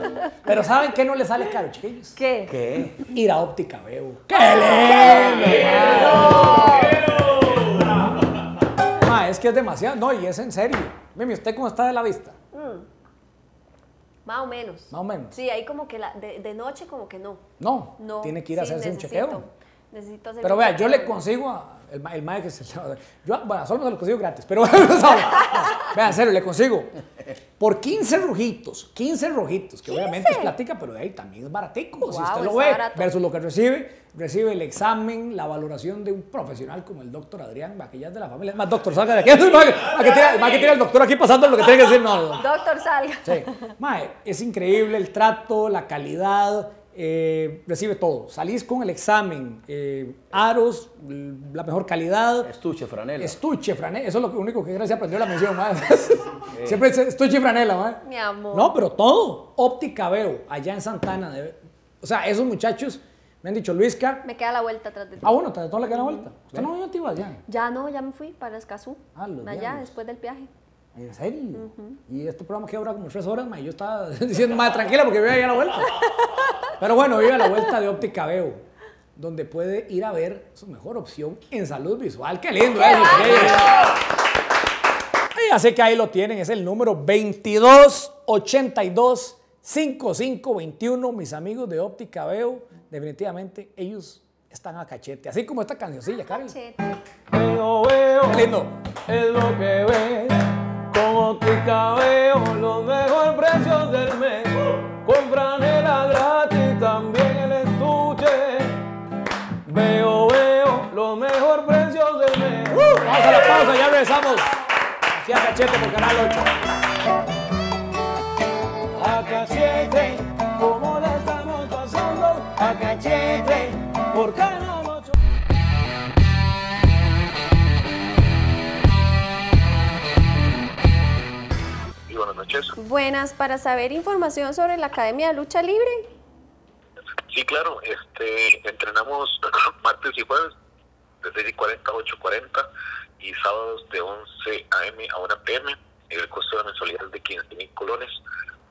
Pero ¿saben qué no le sale caro, chiquillos? ¿Qué? ¿Qué? Ir a óptica veo. ¡Qué lindo! Ma, es que es demasiado. No, y es en serio. Mimi, ¿usted cómo está de la vista? Más o menos. Más o menos. Sí, ahí como que la, de, de noche como que no. No, No. tiene que ir a sí, hacerse un chequeo. Necesito hacer Pero vea, yo le consigo a el, ma- el mae que se yo, bueno, solo me lo consigo gratis, pero vea, en serio, le consigo por 15 rojitos, 15 rojitos, que obviamente es platica, pero de ahí también es baratico, si usted lo ve, barato. versus lo que recibe, recibe el examen, la valoración de un profesional como el doctor Adrián, que ya es de la familia, más doctor, salga de aquí, que- va que que tiene el doctor aquí pasando lo que tiene que decir, no, no, no. Doctor, salga. Sí. Mae, es increíble el trato, la calidad, eh, recibe todo. Salís con el examen, eh, aros, la mejor calidad, Estuche, franela. estuche, franela. Eso es lo único que gracias aprendió la mención, mae. Siempre es estuche y franela. Mi amor. No, pero todo. Óptica Veo, allá en Santana. de- o sea, esos muchachos me han dicho, Luisca, Me queda la vuelta atrás de ti. ah, bueno, te todo le queda la vuelta. Usted no vive en ya. Ya no, ya me fui para Escazú. Ah, los Allá, diablos. después del viaje. ¿En serio? Y este programa que dura como tres horas, ma, y yo estaba diciendo, más tranquila porque vive ahí a la vuelta. Pero bueno, vive a la vuelta de Óptica Veo, donde puede ir a ver su mejor opción en salud visual. ¡Qué lindo eso! Y así que ahí lo tienen, es el número 2282 5521, mis amigos de Óptica Veo. Definitivamente ellos están a cachete, así como esta cancioncilla, Karen. Chete. Veo, veo. ¡Qué lindo! Es lo que ves. Con óptica veo los mejores precios del mes. Con franela gratis, también el estuche. Veo, veo los mejores precios del mes. Vamos a la pausa, ya regresamos. Aquí a Cachete por Canal 8. Buenas para saber información sobre la Academia de Lucha Libre. Sí, claro, este, entrenamos martes y jueves de 6 y 40 a 8 y 40 y sábados de 11 a.m. a 1 p.m. El costo de la mensualidad es de 15 mil colones.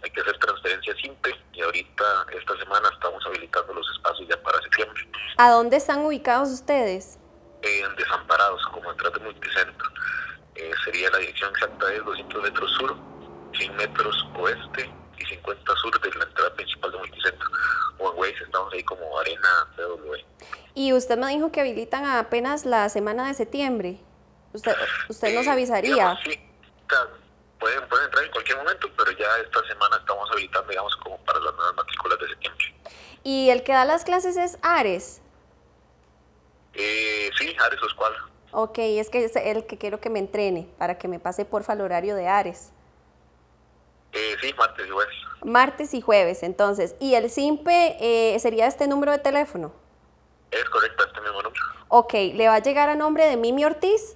Hay que hacer transferencia simple y ahorita, esta semana, estamos habilitando los espacios ya para septiembre. ¿A dónde están ubicados ustedes? En Desamparados, como detrás de Multicentro. Eh, sería la dirección exacta es 200 metros sur, 100 metros oeste y 50 sur de la entrada principal de Multicentro. Waze estamos ahí como Arena PWE. Y usted me dijo que habilitan apenas la semana de septiembre. Usted, usted nos Eh, avisaría. digamos, sí, pueden, pueden entrar en cualquier momento, pero ya esta semana estamos habilitando, digamos, como para las nuevas matrículas de septiembre. Y el que da las clases es Ares. Eh, sí, Ares Oscual. Ok, es que es el que quiero que me entrene para que me pase porfa el horario de Ares. Eh, sí, martes y jueves. Martes y jueves, entonces. ¿Y el SIMPE eh, sería este número de teléfono? Es correcto, este mismo número. Ok, ¿le va a llegar a nombre de Mimi Ortiz?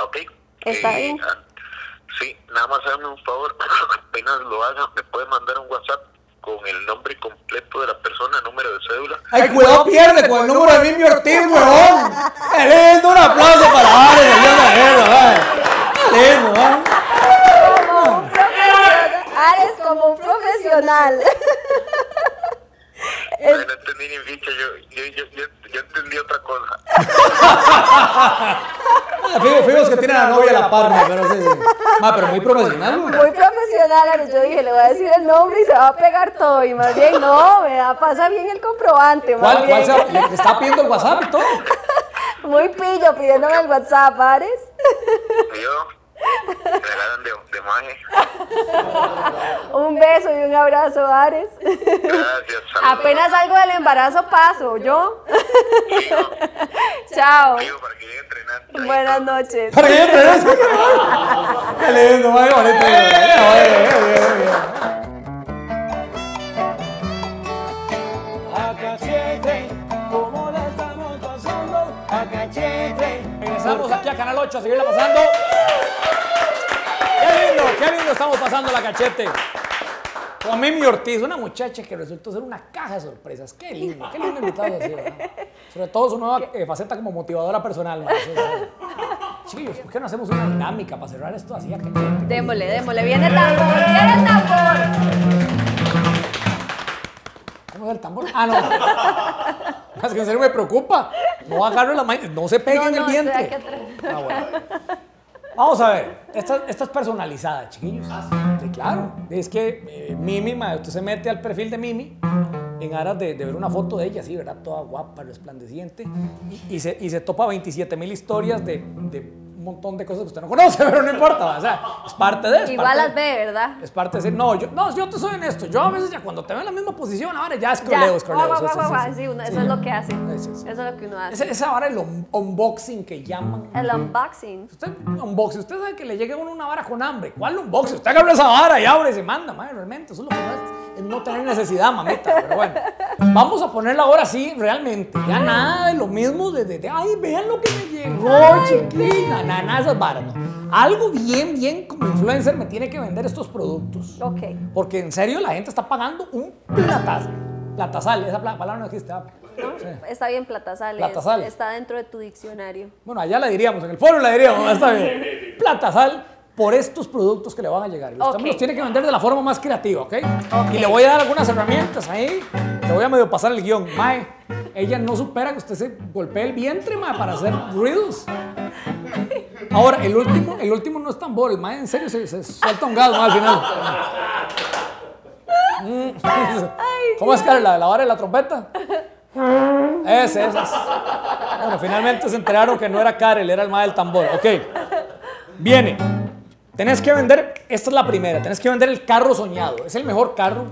Ok. Está bien. ah, sí, nada más hágame un favor, apenas lo haga, me puede mandar un WhatsApp con el nombre completo de la persona, número de cédula. ¡Ay, cuidado, pierde con el número de Mimi Ortiz, huevón! ¡Qué lindo! Un aplauso para Ares, la guerra, ay. ¡Qué lindo, ay! Ares como un profesional. Ay, no entendí ni ficha, yo, yo, yo, yo, yo entendí otra cosa. Ah, fijo que tiene a la novia a la par, ma, pero sí, sí. Ma, pero muy profesional, güey. Muy profesional, Ares. Yo dije, le voy a decir el nombre y se va a pegar todo. Y más bien, no, me da, pasa bien el comprobante. Más ¿Cuál, cuál bien. se, le está pidiendo el WhatsApp y todo? Muy pillo pidiéndome el WhatsApp, Ares. Yo, me regalan de, de maje. Un beso y un abrazo, Ares. Gracias, saludos. Apenas salgo del embarazo paso, ¿yo? Digo, Chao. digo, para que llegue a entrenar. Ahí Buenas noches. Para que regrese. ¡Qué lindo. Regresamos aquí a Canal 8 a seguirla pasando. ¡Qué lindo! ¡Qué lindo estamos pasando la cachete! Con Mimi Ortiz, una muchacha que resultó ser una caja de sorpresas. ¡Qué lindo! ¡Qué lindo invitado así, ¿verdad? Sobre todo su nueva eh, faceta como motivadora personal. sí. Chiquillos, ¿por qué no hacemos una dinámica para cerrar esto así? a que- Démosle, démosle. Viene el tambor, viene el tambor. ¿Cómo es el tambor? Ah, no. Es que en serio me preocupa. No agarro la mano, no se pegue No, en el no, estoy vientre. Ah, bueno. Vamos a ver, esta, esta es personalizada, chiquillos. Sí, claro. Es que eh, Mimi, usted se mete al perfil de Mimi en aras de, de ver una foto de ella, así, ¿verdad? Toda guapa, resplandeciente. Y, y se, y se topa 27 mil historias de, montón de cosas que usted no conoce, pero no importa. O sea, es parte de es Igual las ve, ¿verdad? Es parte de decir, no, yo, no, yo te soy honesto. Yo a veces ya cuando te veo en la misma posición, ahora ya Ya. escroleo, escroleo. Guau, sí. Eso es lo que hace. Eso es lo que uno hace. Esa vara, el un- unboxing que llaman. El unboxing. Usted, unboxing, usted sabe que le llegue a uno una vara con hambre. ¿Cuál unboxing? Usted agarra esa vara y abre y se manda, madre, realmente. Eso es lo que no es, es no tener necesidad, mamita. Pero bueno, vamos a ponerla ahora sí, realmente. Ya nada de lo mismo de, de, de, ay, vean lo que me llegó, chiquita. Nada, nada esas varas. Algo bien, bien como influencer me tiene que vender estos productos. Ok. Porque en serio la gente está pagando un platazo. Platazal, esa pla- palabra no existe. ¿verdad? ¿no? Sí. Está bien, platasal. es- Platasal. Está dentro de tu diccionario. Bueno, allá la diríamos, en el foro la diríamos, está bien. Platasal por estos productos que le van a llegar. Y usted Ok. me los tiene que vender de la forma más creativa, ¿ok? Y le voy a dar algunas herramientas ahí. Te voy a medio pasar el guion. Mae, ella no supera que usted se golpee el vientre, mae, para hacer riddles. Ahora, el último, el último no es tambor, el mae en serio se, se suelta un gas mae, al final. ¿Cómo es que la, la vara de la trompeta? Ese, ese. es. Bueno, finalmente se enteraron que no era Karel, era el mae del tambor. Ok. Viene. Tenés que vender, esta es la primera, tenés que vender el carro soñado. Es el mejor carro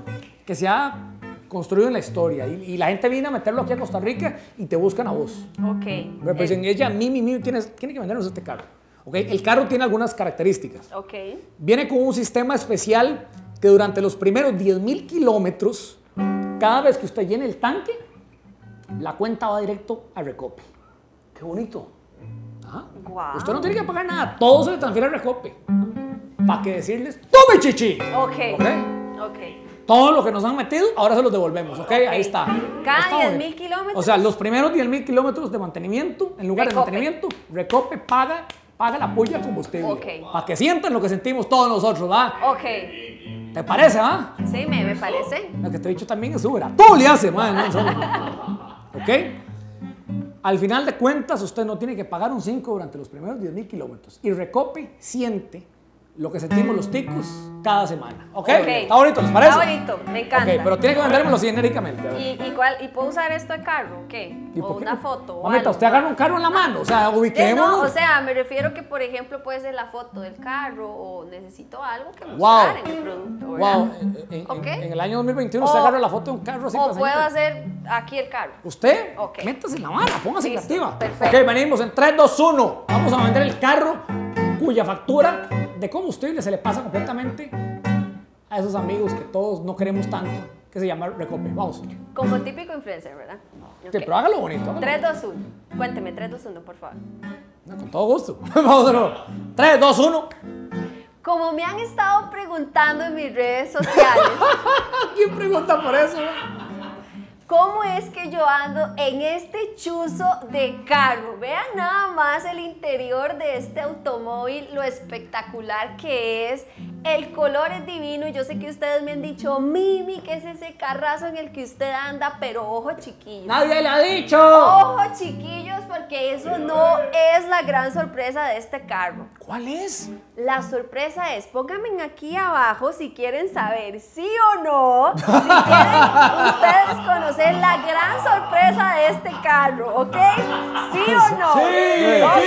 que se ha construido en la historia. Y, y la gente viene a meterlo aquí a Costa Rica y te buscan a vos. Ok. Pero pues en ella, Mimi, Mimi, tienes, tiene que vendernos este carro. ¿ok? El carro tiene algunas características. Ok. Viene con un sistema especial que durante los primeros 10.000 kilómetros, cada vez que usted llene el tanque, la cuenta va directo a Recope. Qué bonito. Usted no tiene que pagar nada, todo se le transfiere a Recope. ¿Para qué decirles? ¡Tome, chichi! Ok. ¿Ok? Ok. Todo lo que nos han metido, ahora se los devolvemos, ¿ok? Ahí está. Cada Está 10.000 bonito. kilómetros. O sea, los primeros 10.000 kilómetros de mantenimiento, en lugar de mantenimiento, Recope paga, paga la puya combustible. Ok. Para que sientan lo que sentimos todos nosotros, ¿va? Ok. ¿Te parece, va? Sí, me, me parece. Lo que te he dicho también es Uber. Todo le hace, man. ¿no? ¿Ok? Al final de cuentas, usted no tiene que pagar un 5 durante los primeros 10.000 kilómetros. Y Recope siente lo que sentimos los ticos cada semana. ¿Ok? Ok. Está bonito, ¿les parece? Está bonito, me encanta. Ok, pero tiene que vendérmelo genéricamente. a ver. ¿Y, y, cuál, ¿Y puedo usar esto de carro? ¿Qué? ¿Y o qué una foto. Mamita, usted agarra un carro en la mano. O sea, Eh, ubiquémonos. No, o sea, me refiero que, por ejemplo, puede ser la foto del carro o necesito algo que Wow. mostrar en el producto, ¿verdad? Wow, en, en- Ok. en el año 2021 usted O- agarra la foto de un carro así. O puedo hacer aquí el carro. Usted, Ok. métase en la mano, póngase Listo, creativa. perfecto. Ok, venimos en 3, 2, 1. Vamos a vender el carro cuya factura de combustible se le pasa completamente a esos amigos que todos no queremos tanto, que se llama Recope. Vamos. Como típico influencer, ¿verdad? Ok. pero hágalo bonito. hágalo 3, 2, 1. Cuénteme, 3, 2, 1, por favor. bonito. Con todo gusto. Vamos de nuevo. 3, 2, 1. Como me han estado preguntando en mis redes sociales, ¿Quién pregunta por eso? ¿Cómo es que yo ando en este chuzo de carro? Vean nada más el interior de este automóvil, lo espectacular que es. El color es divino. Yo sé que ustedes me han dicho, Mimi, ¿qué es ese carrazo en el que usted anda? Pero ojo, chiquillos. Nadie le ha dicho. Ojo, chiquillos, porque eso no es la gran sorpresa de este carro. ¿Cuál es? La sorpresa es, pónganme aquí abajo si quieren saber sí o no, si quieren ustedes conocer la gran sorpresa de este carro, ¿ok? ¿Sí o no? Sí, ok,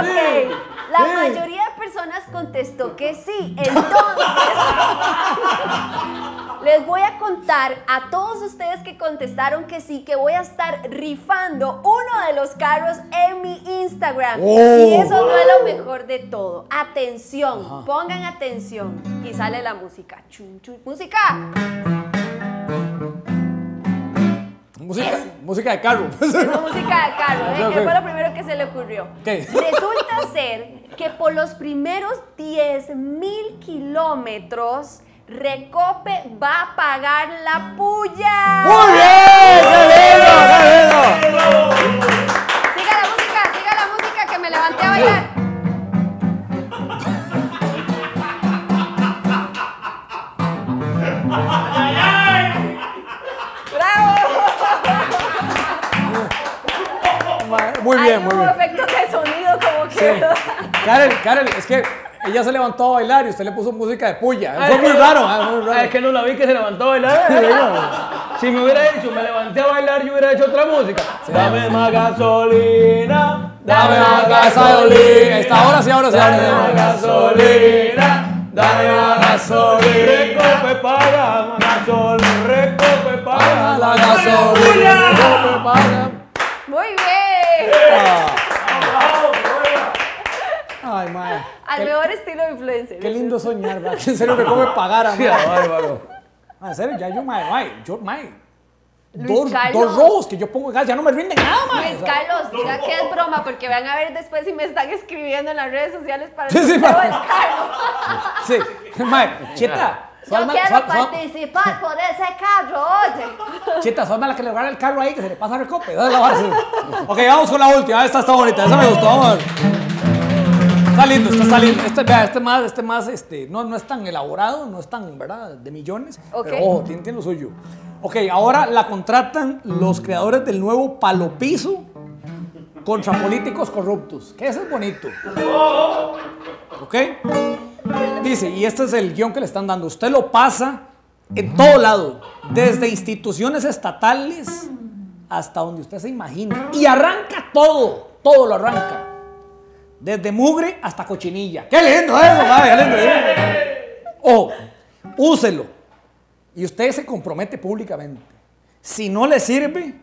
ok. La mayoría de personas contestó que sí, entonces les voy a contar a todos ustedes que contestaron que sí, que voy a estar rifando uno de los carros en mi Instagram. Oh. Y eso no es lo mejor de todo. Atención, pongan atención. Y sale la música. Chun. Música. Música, música de carro. Música de carro, ¿eh? Fue lo primero que se le ocurrió. Resulta ser que por los primeros 10 mil kilómetros, Recope va a pagar la puya. ¡Muy bien! ¡Qué lindo! ¡Qué lindo! Es que ella se levantó a bailar y usted le puso música de puya. Fue muy raro, ah, muy Ah, raro. Es que no la vi que se levantó a bailar. Si me hubiera dicho, me levanté a bailar, yo hubiera hecho otra música. Dame más gasolina. Dame más gasolina. Está, ahora sí, ahora sí, Dame más gasolina. Dame más gasolina. Recope paga, gasolina. Recope Paga la gasolina. me paga. Muy bien. Ay. Al Qué, mejor estilo de influencer. qué lindo soñar, ¿verdad? En serio que come pagara, Sí, bárbaro. En serio, ya yo, mae, mae, yo. Luis Dos, dos robos que yo pongo en gas, ya no me rinden nada, mae. Luis O sea, Carlos, diga que es broma, porque van a ver después si me están escribiendo en las redes sociales para el Sí, sí, sorteo ma. del carro. Sí, mae, cheta. Yo quiero participar por ese carro, oye. Chita, son la que le regala el carro ahí que se le pasa recope. Es la base. Ok, vamos con la última. Esta está bonita, esa me gustó. Vamos ver. Está lindo, este. Este, vea, este más, este más, este, no, no es tan elaborado, no es tan, ¿verdad? De millones. Ok. Pero ojo, tiene, tiene lo suyo. Ok, ahora la contratan los creadores del nuevo Palo Piso contra políticos corruptos. Que eso es bonito. ¿Ok? Dice, y este es el guion que le están dando. Usted lo pasa en todo lado, desde instituciones estatales hasta donde usted se imagina. Y arranca todo, todo lo arranca. Desde mugre hasta cochinilla. ¡Qué lindo eso, madre! ¡Qué lindo! Ojo, úselo. Y usted se compromete públicamente. Si no le sirve,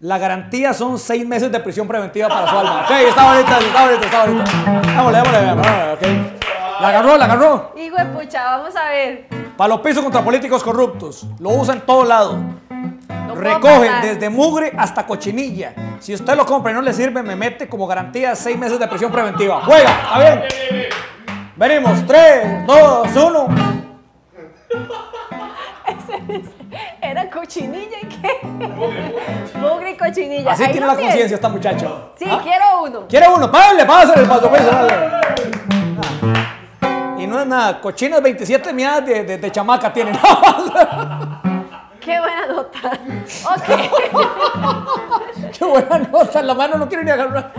la garantía son seis meses de prisión preventiva para su alma. Ok, está bonita, está bonita, está bonita. Vámonos, vámonos, vámonos, ok. La agarró, la agarró. Hijo de pucha, vamos a ver. Palo piso contra políticos corruptos. Lo usa en todo lado. No puedo Recoge pasar. desde mugre hasta cochinilla. Si usted lo compra y no le sirve, me mete como garantía seis meses de prisión preventiva. Juega, ¿está bien? Venimos, 3, 2, 1. Era cochinilla y qué? Mugre y cochinilla. Así Ahí tiene la conciencia esta muchacha. Sí, ¿Ah? quiero uno. ¿Quiere uno? Págale, pásale el paso. Ah. Y no es nada, cochinas 27 miadas de, de, de chamaca tienen. Qué buena nota. Ok. Qué buena nota, la mano no quiere ni agarrar.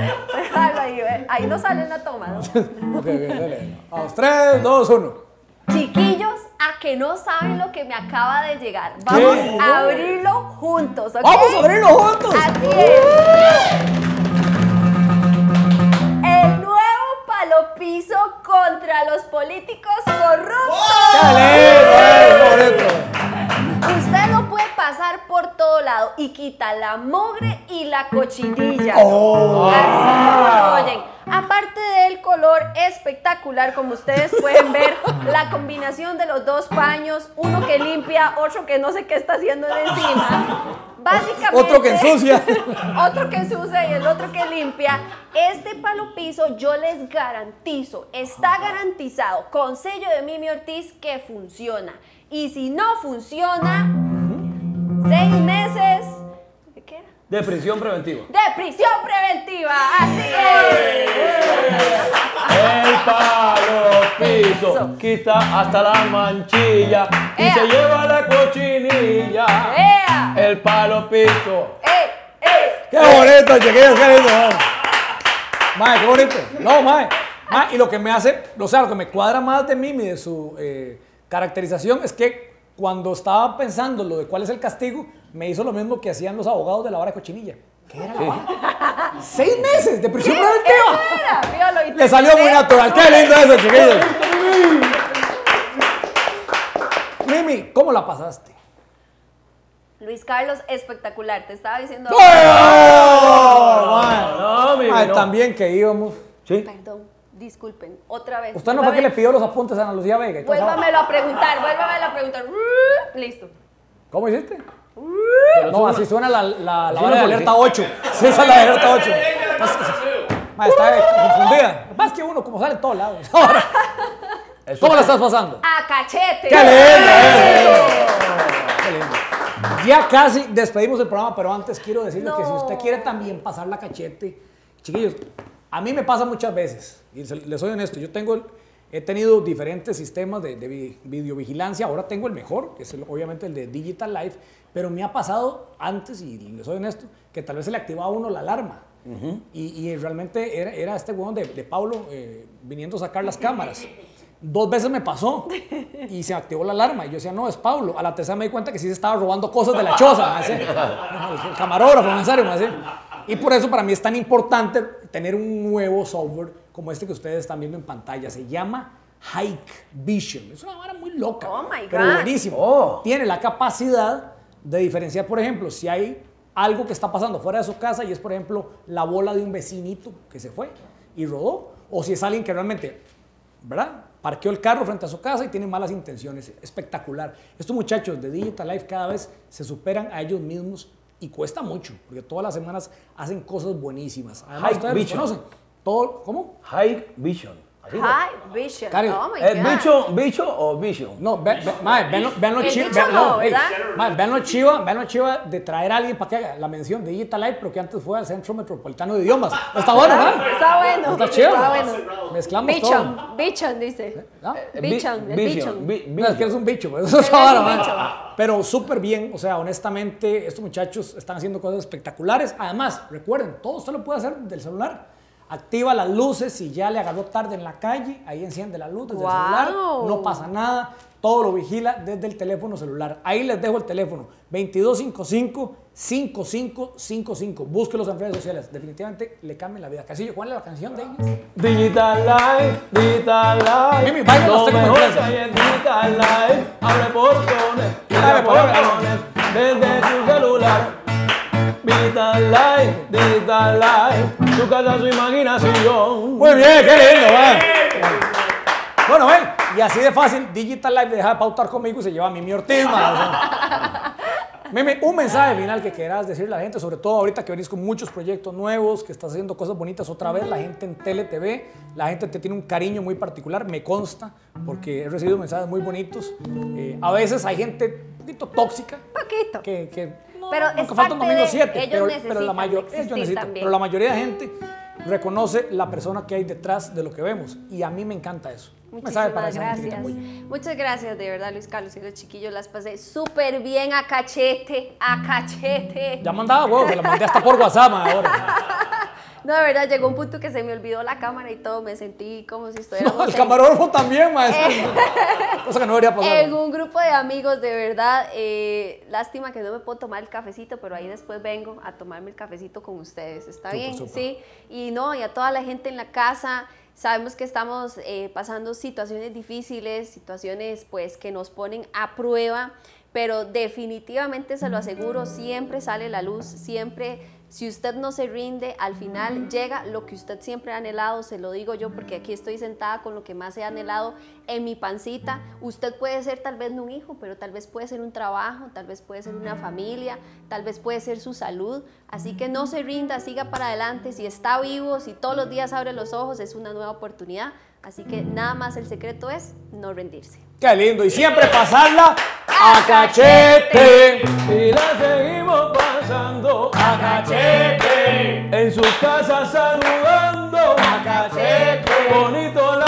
Ahí, ahí no sale en la toma, ¿no? Ok, ok, dale. Vamos, 3, 2, 1. Chiquillos, a que no saben lo que me acaba de llegar. Vamos a abrirlo juntos, ¿ok? Vamos a abrirlo juntos. Así es. El nuevo palo piso contra los políticos corruptos. Eh, Usted lo puede pasar por todo lado y quita la mugre y la cochinilla. Oh. Así lo oyen. Aparte del color espectacular, como ustedes pueden ver, la combinación de los dos paños, uno que limpia, otro que no sé qué está haciendo de encima. Básicamente. Otro que ensucia. otro que ensucia y el otro que limpia. Este palo piso yo les garantizo, está garantizado con sello de Mimi Ortiz que funciona. Y si no funciona, seis meses. ¿De qué era? De prisión preventiva. De prisión preventiva. Así es. El palo piso quita hasta la manchilla y Ea. se lleva la cochinilla. ¡Ea! El palo piso. ¡Ey! ¡Ey! ¡Qué bonito, chiquillos! ¡Qué lindo! Mae, qué bonito. No, mae. Mae, y lo que me hace, o sea, lo que me cuadra más de Mimi, de su eh, caracterización, es que cuando estaba pensando lo de cuál es el castigo, me hizo lo mismo que hacían los abogados de la vara de cochinilla. ¿Qué era la vara? ¡Seis meses de prisión preventiva! ¿Qué era? Fíjalo, lo Le salió muy natural. ¡Qué lindo eso, chiquillos! Mimi, ¿cómo la pasaste? Luis Carlos, espectacular. Te estaba diciendo. ¡Oh! No, también que íbamos. Sí. Disculpen. Otra vez. ¿Usted no fue que le pidió los apuntes a Ana Lucía Vega? Vuélvamelo a preguntar, vuélvamelo a preguntar. Listo. ¿Cómo hiciste? Pero No, suena- así suena la, la, la de alerta policía. 8. Sí, esa es la de alerta 8. Ma, está eh, confundida. Lo que uno, como sale en todos lados. Ahora, ¿cómo la es- estás pasando? A cachete. ¡Qué lindo! eh! ¡Qué lindo! Ya casi despedimos el programa, pero antes quiero decirles que si usted quiere también pasar la cachete, chiquillos, a mí me pasa muchas veces, y les soy honesto, yo tengo, el- he tenido diferentes sistemas de, de vi- videovigilancia, ahora tengo el mejor, que es el- obviamente el de Digital Life, pero me ha pasado antes, y les soy honesto, que tal vez se le activaba a uno la alarma. y, y realmente era, era este huevón de, de Pablo eh, viniendo a sacar las cámaras. Dos veces me pasó y se activó la alarma. Y yo decía, no, es Pablo. A la tercera me di cuenta que sí se estaba robando cosas de la choza. así. El camarógrafo, necesario. Así. Y por eso para mí es tan importante tener un nuevo software como este que ustedes están viendo en pantalla. Se llama Hike Vision. Es una vara muy loca. Oh, my pero God. buenísimo. Oh. Tiene la capacidad de diferenciar, por ejemplo, si hay algo que está pasando fuera de su casa y es, por ejemplo, la bola de un vecinito que se fue y rodó, o si es alguien que realmente, ¿verdad? Parqueó el carro frente a su casa y tiene malas intenciones. Espectacular. Estos muchachos de Digital Life cada vez se superan a ellos mismos y cuesta mucho, porque todas las semanas hacen cosas buenísimas. Además, ustedes los Vision. conocen. Todo, ¿Cómo? High Vision. High Vision. Karen, oh my ¿Es God. bicho, bicho o vision? No, ve, ve, mae, ven, ven lo El chiva, bicho ven, no, ey, ¿verdad? mae, ven lo chiva, ven lo chiva de traer a alguien para que haga la mención de Digital Life, pero que antes fue al Centro Metropolitano de Idiomas. Está bueno, ¿verdad? Está bueno. Está chido. Está bueno. Mezclamos todo. Bichon, bichon, dice. ¿Ah? Eh, Bichon, el bichon. vi- No, es que eres un bicho, pues eso es Eres ahora, mae. Pero súper bien, o sea, honestamente, estos muchachos están haciendo cosas espectaculares. Además, recuerden, todo usted lo puede hacer del celular. Activa las luces, si ya le agarró tarde en la calle, ahí enciende la luz desde el celular, no pasa nada, todo lo vigila desde el teléfono celular. Ahí les dejo el teléfono, 2255-5555. Búsquelos en redes sociales, definitivamente le cambian la vida. Casillo, ¿cuál es la canción de ellos? Digital Life, Digital Life. Mimi, baila los Digital Life. Abre portones, Abre portones desde su celular. Digital Life, Digital Life. Su casa, su imaginación. Muy bien, qué lindo, man. Bueno, ven, y así de fácil, Digital Life deja de pautar conmigo y se lleva a Mimi Ortiz. Mimi, un mensaje final que quieras decirle a la gente, sobre todo ahorita que venís con muchos proyectos nuevos, que estás haciendo cosas bonitas otra vez, la gente en Tele TV, la gente te tiene un cariño muy particular, me consta, porque he recibido mensajes muy bonitos. Eh, a veces hay gente un poquito tóxica, Poquito. que, que Pero es falta un domingo de- 7, ellos pero, pero, la necesitan mayor, existir ellos necesitan, también. pero la mayoría de gente reconoce la persona que hay detrás de lo que vemos y a mí me encanta eso. Para Muchísimas te gracias. Muchas gracias, de verdad, Luis Carlos y los chiquillos. Las pasé súper bien a cachete, a cachete. Ya mandaba huevos, se la mandé hasta por WhatsApp ahora. No, de verdad, llegó un punto que se me olvidó la cámara y todo. Me sentí como si estuviéramos No, el en- camarógrafo también, maestro. Cosa que no debería pasar. En un grupo de amigos, de verdad, eh, lástima que no me puedo tomar el cafecito, pero ahí después vengo a tomarme el cafecito con ustedes. ¿Está bien? Sí. Y no, y a toda la gente en la casa, sabemos que estamos eh, pasando situaciones difíciles, situaciones pues que nos ponen a prueba, pero definitivamente se lo aseguro, siempre sale la luz, siempre si usted no se rinde, al final llega lo que usted siempre ha anhelado, se lo digo yo porque aquí estoy sentada con lo que más he anhelado en mi pancita. Usted puede ser tal vez no un hijo, pero tal vez puede ser un trabajo, tal vez puede ser una familia, tal vez puede ser su salud. Así que no se rinda, siga para adelante. Si está vivo, si todos los días abre los ojos, es una nueva oportunidad. Así que nada más el secreto es no rendirse. Qué lindo. Y siempre pasarla a cachete. Y la seguimos pasando A cachete. en sus casas saludando. A cachete. Bonito